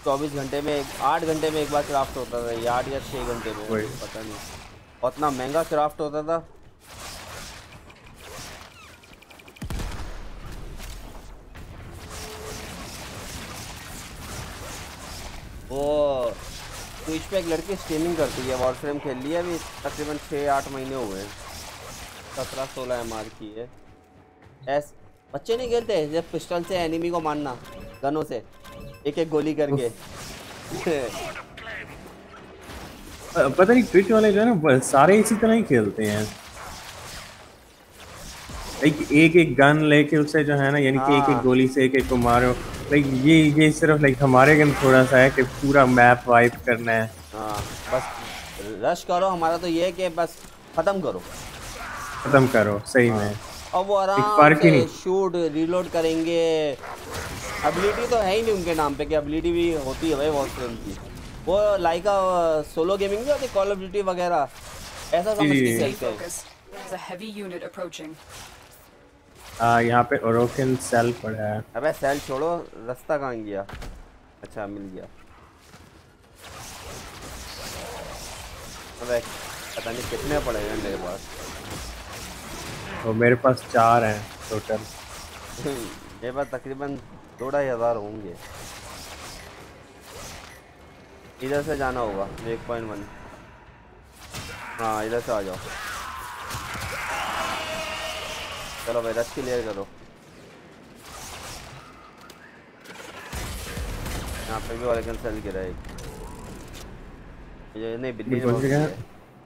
चौबीस घंटे में एक आठ घंटे में एक बार क्राफ्ट होता था आठ या छः घंटे में पता नहीं। इतना महँगा क्राफ्ट होता था। वो ट्विच पे एक लड़की स्ट्रीमिंग करती है वॉर फ्रेम खेल लिया अभी तकरीबन छः आठ महीने हुए हैं। सत्रह सोलह एम आर की है। एस बच्चे नहीं खेलते? जब पिस्टल से एनिमी को मारना गनों से एक एक गोली करके। पता नहीं ट्विच वाले जो है ना सारे इसी तरह ही खेलते हैं। एक एक गन लेके उसे जो है ना यानी कि एक एक हाँ। गोली से एक एक को मारो। लाइक ये ये सिर्फ़ लाइक हमारे गन थोड़ा सा है कि पूरा मैप वाइप करना है। हाँ बस रश करो हमारा तो ये है कि बस खत्म करो। खत्म करो सही हाँ। में। और वो आराम से शूट रीलोड करेंगे। एबिलिटी तो है ही नहीं उनके नाम पे कि एबिलिटी भी होती है भाई वॉच फ्रेम की। वो लाइक सोलो गेमिंग भी होती कॉल ऑफ़ ड्यूटी वगैरह। ऐसा समझ के खेलते हैं। आ, यहाँ पे ओरोकिन सेल पड़ा है। अबे सेल छोड़ो रास्ता कहाँ गया? अच्छा मिल गया। अबे पता नहीं कितने पड़ेगा मेरे पास। तो मेरे पास चार हैं टोटल मेरे पास तकरीबन दो ढाई हज़ार होंगे। इधर से जाना होगा एक पॉइंट वन हाँ इधर से आ जाओ। चलो भाई रश क्लियर करो। यहाँ पे भी वाले कैंसिल गिरा है। ये नहीं बिल्ली ने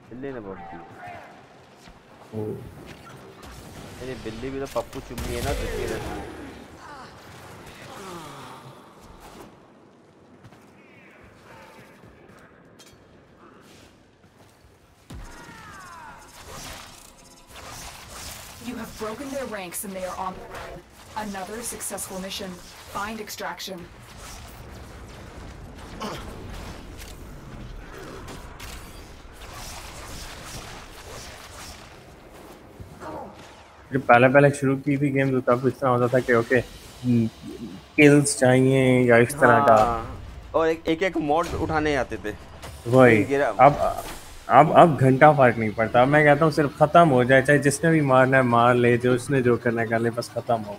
बिल्ली ने बहुत की ये बिल्ली भी तो पप्पू चुम्मी है ना दिखती रहती है broken their ranks and they are on another successful mission. Find extraction. जब पहले पहले शुरू की थी गेम तो तब इस तरह होता था कि ओके किल्स चाहिए या इस तरह का हाँ, और एक एक, एक मॉड उठाने आते थे वही अब अब अब घंटा फ़र्क नहीं पड़ता। अब मैं कहता हूँ सिर्फ़ ख़त्म हो जाए, चाहे जिसने भी मारना है, मार ले, जो उसने जो करना है, कर ले, बस ख़त्म हो।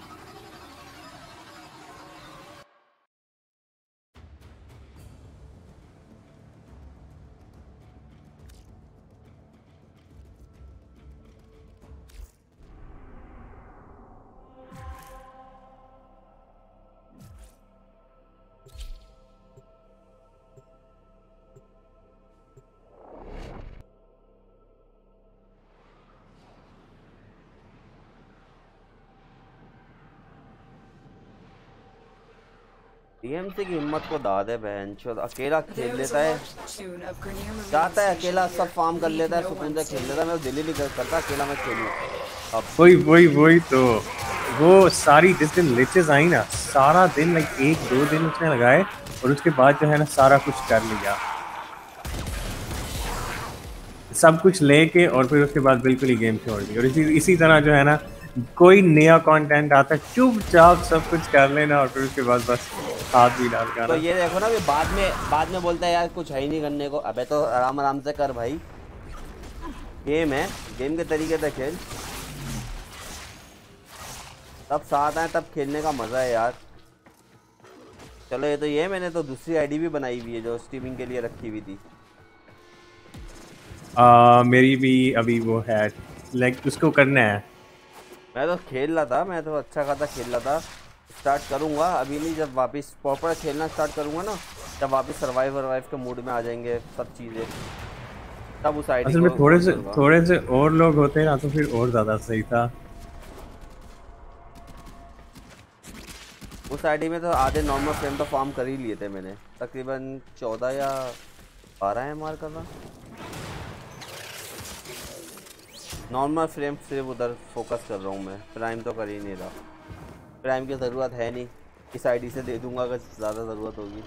डीएमसी की हिम्मत को दाद है बहन चो अकेला खेल लेता है। चाहता है अकेला सब फार्म कर लेता है सुकून से खेल लेता है मैं दिल्ली नहीं करता अकेला मैं खेलूँ। अब वही वही वही तो। वो सारी जिस दिन लिचेस आई ना सारा दिन लाइक एक दो दिन उसने लगाए और उसके बाद जो है ना सारा कुछ कर लिया। सब कुछ लेके और फिर उसके बाद बिल्कुल ही गेम छोड़ दी और इसी इसी तरह जो है ना कोई नया कंटेंट आता है चुपचाप सब कुछ कर लेना और फिर उसके बाद बस हाथ भी डाल कर तो ये देखो ना बाद में बाद में बोलता है यार कुछ है ही नहीं करने को। अबे तो आराम आराम से कर भाई। गेम है गेम के तरीके से खेल। तब साथ आए तब खेलने का मज़ा है यार। चलो ये तो ये मैंने तो दूसरी आईडी भी बनाई हुई है जो स्ट्रीमिंग के लिए रखी हुई थी। आ, मेरी भी अभी वो है लाइक उसको करना है। मैं तो खेल रहा था मैं तो अच्छा खासा खेल रहा था। स्टार्ट करूँगा अभी नहीं जब वापस प्रॉपर खेलना स्टार्ट करूँगा ना जब वापस सर्वाइव वर्वाइव के मूड में आ जाएँगे सब चीज़ें। तब उस आईडी असल में थोड़े से थोड़े से और लोग होते हैं ना तो फिर और ज़्यादा सही था। उस आईडी में तो आधे नॉर्मल फ्रेम तो फॉर्म कर ही लिए थे मैंने। तकरीबन चौदह या बारह है मार करना नॉर्मल फ्रेम सिर्फ़ उधर फोकस कर रहा हूँ मैं प्राइम तो कर ही नहीं रहा प्राइम की ज़रूरत है नहीं इस आईडी से दे दूँगा अगर ज़्यादा ज़रूरत होगी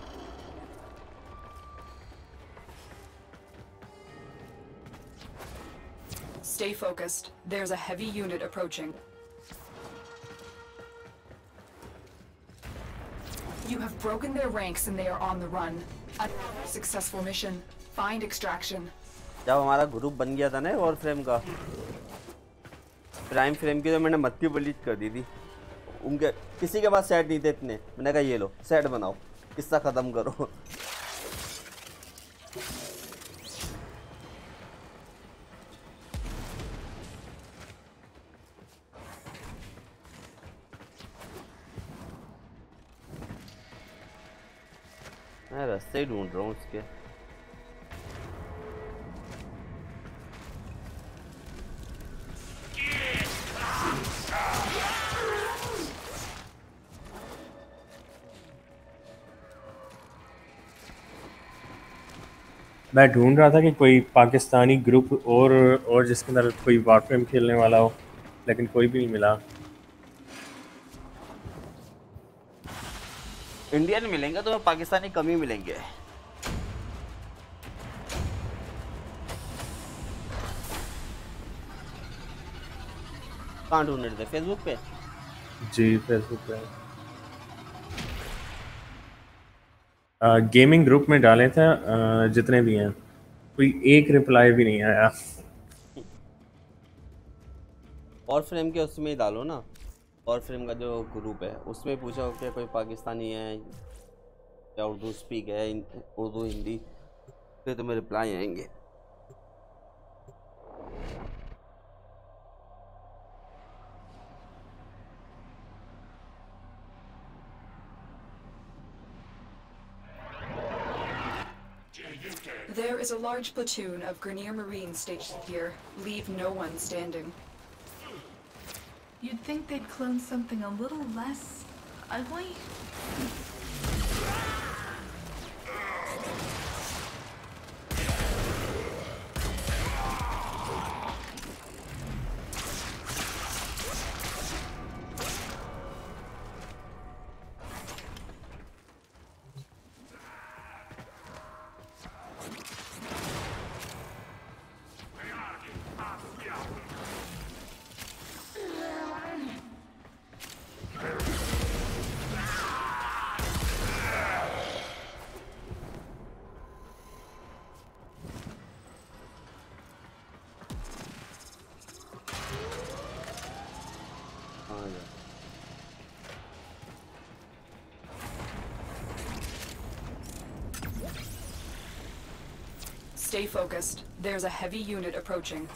Stay focused. There's a heavy unit approaching. You have broken their ranks and they are on the run. A successful mission. Find extraction. जब हमारा ग्रुप बन गया था ना और फ्रेम का प्राइम फ्रेम की तो मैंने मत्ती बलीच कर दी थी। उनके, किसी के पास सेट नहीं थे इतने। मैंने कहा, ये लो सेट बनाओ। किस्सा ख़त्म करो। मैं रास्ते ही ढूंढ रहा हूँ उसके। मैं ढूंढ रहा था कि कोई पाकिस्तानी ग्रुप और और जिसके अंदर कोई वारफ्रेम खेलने वाला हो लेकिन कोई भी नहीं मिला। इंडियन मिलेंगे तो पाकिस्तानी कम ही मिलेंगे। कहाँ ढूंढ रहे थे? फेसबुक पे? जी फेसबुक पे। गेमिंग ग्रुप में डाले थे जितने भी हैं। कोई एक रिप्लाई भी नहीं आया। और फ्रेम के उसमें ही डालो ना। और फ्रेम का जो ग्रुप है, उसमें पूछो कि कोई पाकिस्तानी है या उर्दू स्पीक है उर्दू, हिंदी, फिर तुम्हें रिप्लाई आएँगे। There is a large platoon of Grenier Marines stationed here. Leave no one standing. You'd think they'd clone something a little less ugly? Stay focused. There's a heavy unit approaching.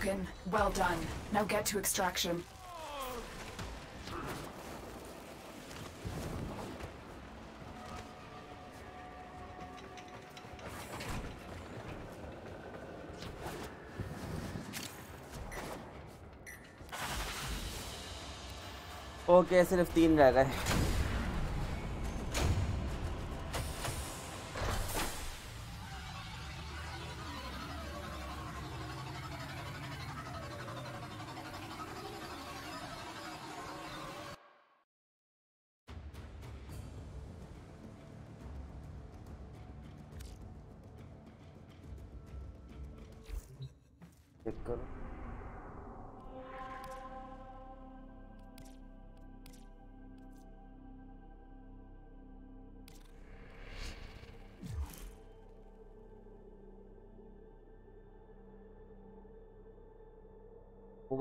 is broken. Well done. Now get to extraction. Okay सिर्फ तीन रह गए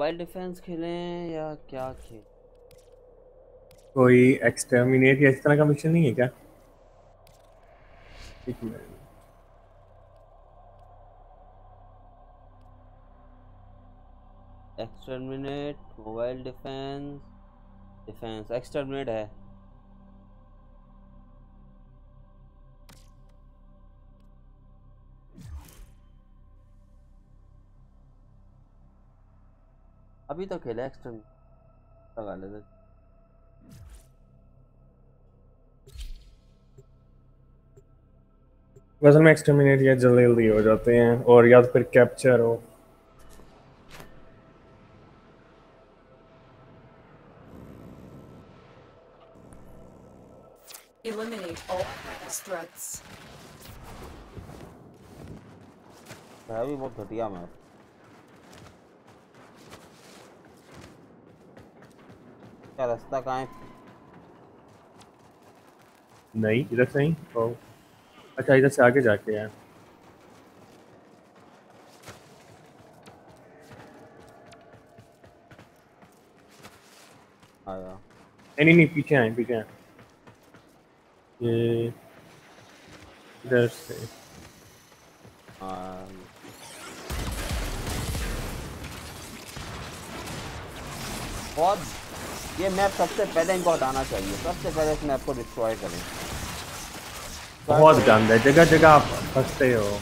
mobile defence खेलें या क्या खेलें? कोई exterminate या इस तरह का मिशन नहीं है क्या? एक minute exterminate mobile defence defence exterminate है। अभी तो खेला एक्सटर्मिनेट लगा लेते वैसे में एक्सटर्मिनेट या जल्दी जल्दी हो जाते हैं और या तो फिर कैप्चर हो। Eliminate all threats. भी बहुत घटिया मैप क्या रास्ता कहाँ है? नहीं इधर से नहीं ओ। अच्छा इधर से आगे जाके है। आया। नहीं नहीं नहीं पीछे आए पीछे आए। ये इधर से। हाँ बहुत ये मैप सबसे पहले इनको हटाना चाहिए। सबसे पहले इस मैप को डिस्ट्रॉय करें। बहुत गंद है। जगह जगह आप फंसते हो।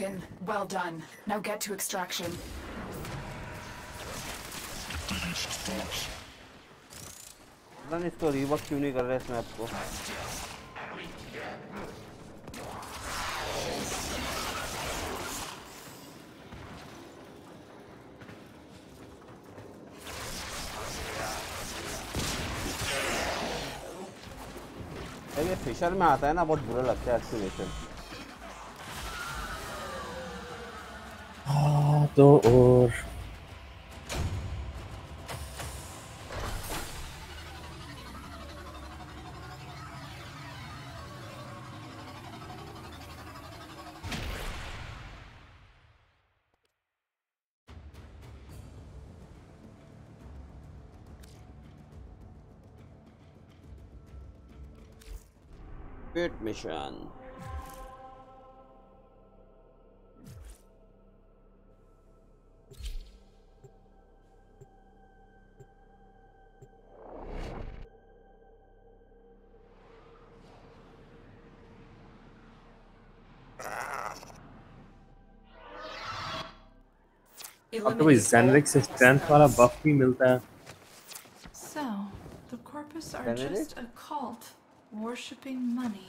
Enemy is broken. Well done. Now get to extraction. पता नहीं इसको रिवर्क क्यों नहीं कर रहे इस मैप को जब ये फिशर में आता है ना बहुत बुरा लगता है एक्सक्लेमेशन हाँ तो और Pit mission. अब तो भाई जेनरिक से स्ट्रेंथ वाला बफ भी मिलता है So, the Corpus are Benedict? just a cult worshipping money.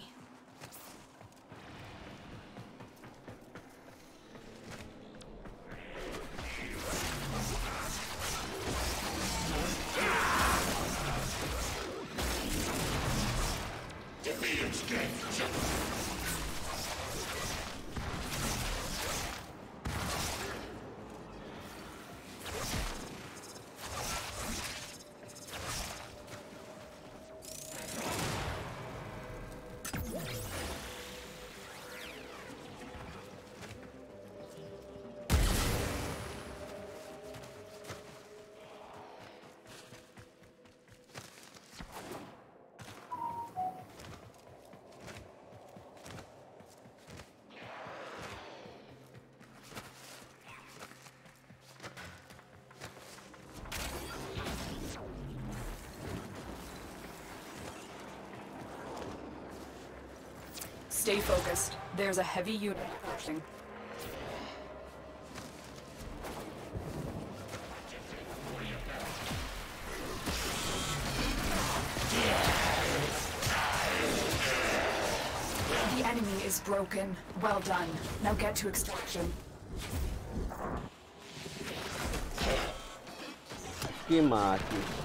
There's a heavy unit approaching. The enemy is broken. Well done. Now get to extraction. Que mate.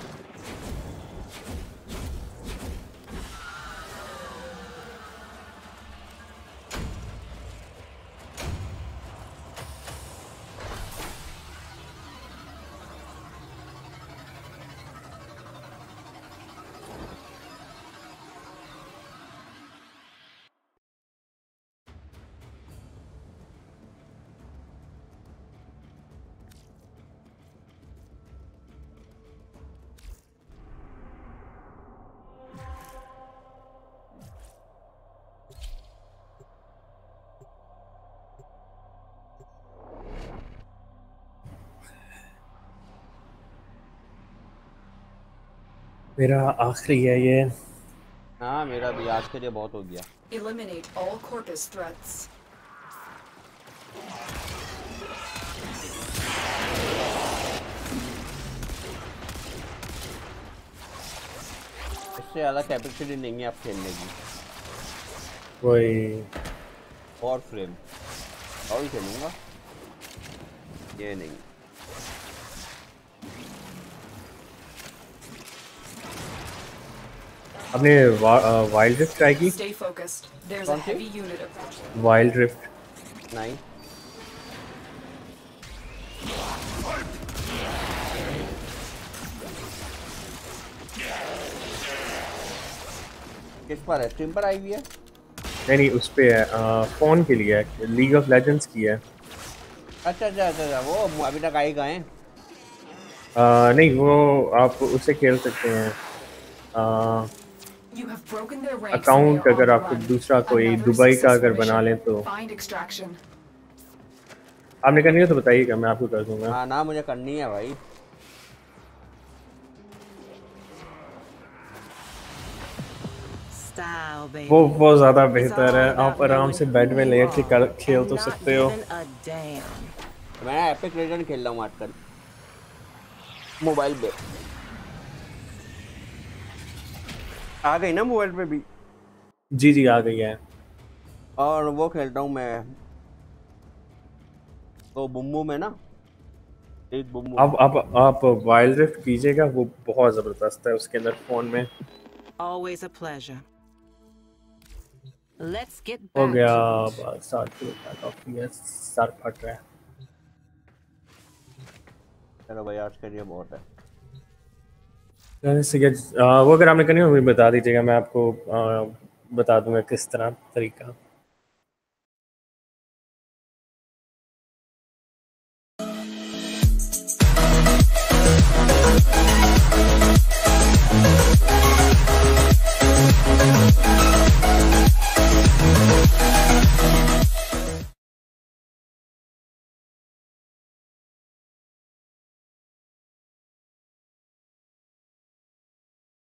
मेरा आखिरी है ये। हाँ मेरा भी आज के लिए बहुत हो गया। Eliminate all Corpus threats. इससे ज़्यादा कैपेसिटी नहीं है आप खेलने की। कोई और फ्रेम और ही खेलूँगा? ये नहीं। आपने वाइल्ड रिफ्ट ट्राई की. वाइल्ड रिफ्ट नहीं किस पर है? स्ट्रीम पर आई हुई है? नहीं नहीं उस पे है। फ़ोन के लिए है। लीग ऑफ़ लेजेंड्स की है। अच्छा अच्छा अच्छा अच्छा वो अभी तक आई गए नहीं वो आप उसे खेल सकते हैं You have broken their ranks. Account अगर आपको दूसरा कोई दुबई का अगर बना लें तो। आपने करनी है तो बताइएगा मैं आपको कर दूँगा। हाँ ना मुझे करनी है भाई. वो बहुत ज़्यादा बेहतर है। आप आराम से बेड में लेट के कर- खेल तो सकते हो. मैं एपिक लेजेंड खेल रहा हूँ आजकल। मोबाइल पे। आ गई ना मोबाइल पे भी? जी जी आ गई है। और वो खेलता हूँ मैं। तो बुम्बू में ना एक बुम्बू। अब अब आप वाइल्ड रिफ्ट कीजिएगा वो बहुत ज़बरदस्त है उसके अंदर फ़ोन में। Always a pleasure. Let's get हो back गया to it. बस साथ में काफ़ी है सर फट रहा है। चलो भाई आज के लिए बहुत है। वो अगर आपने करनी हो बता दीजिएगा मैं आपको बता दूँगा किस तरह तरीका।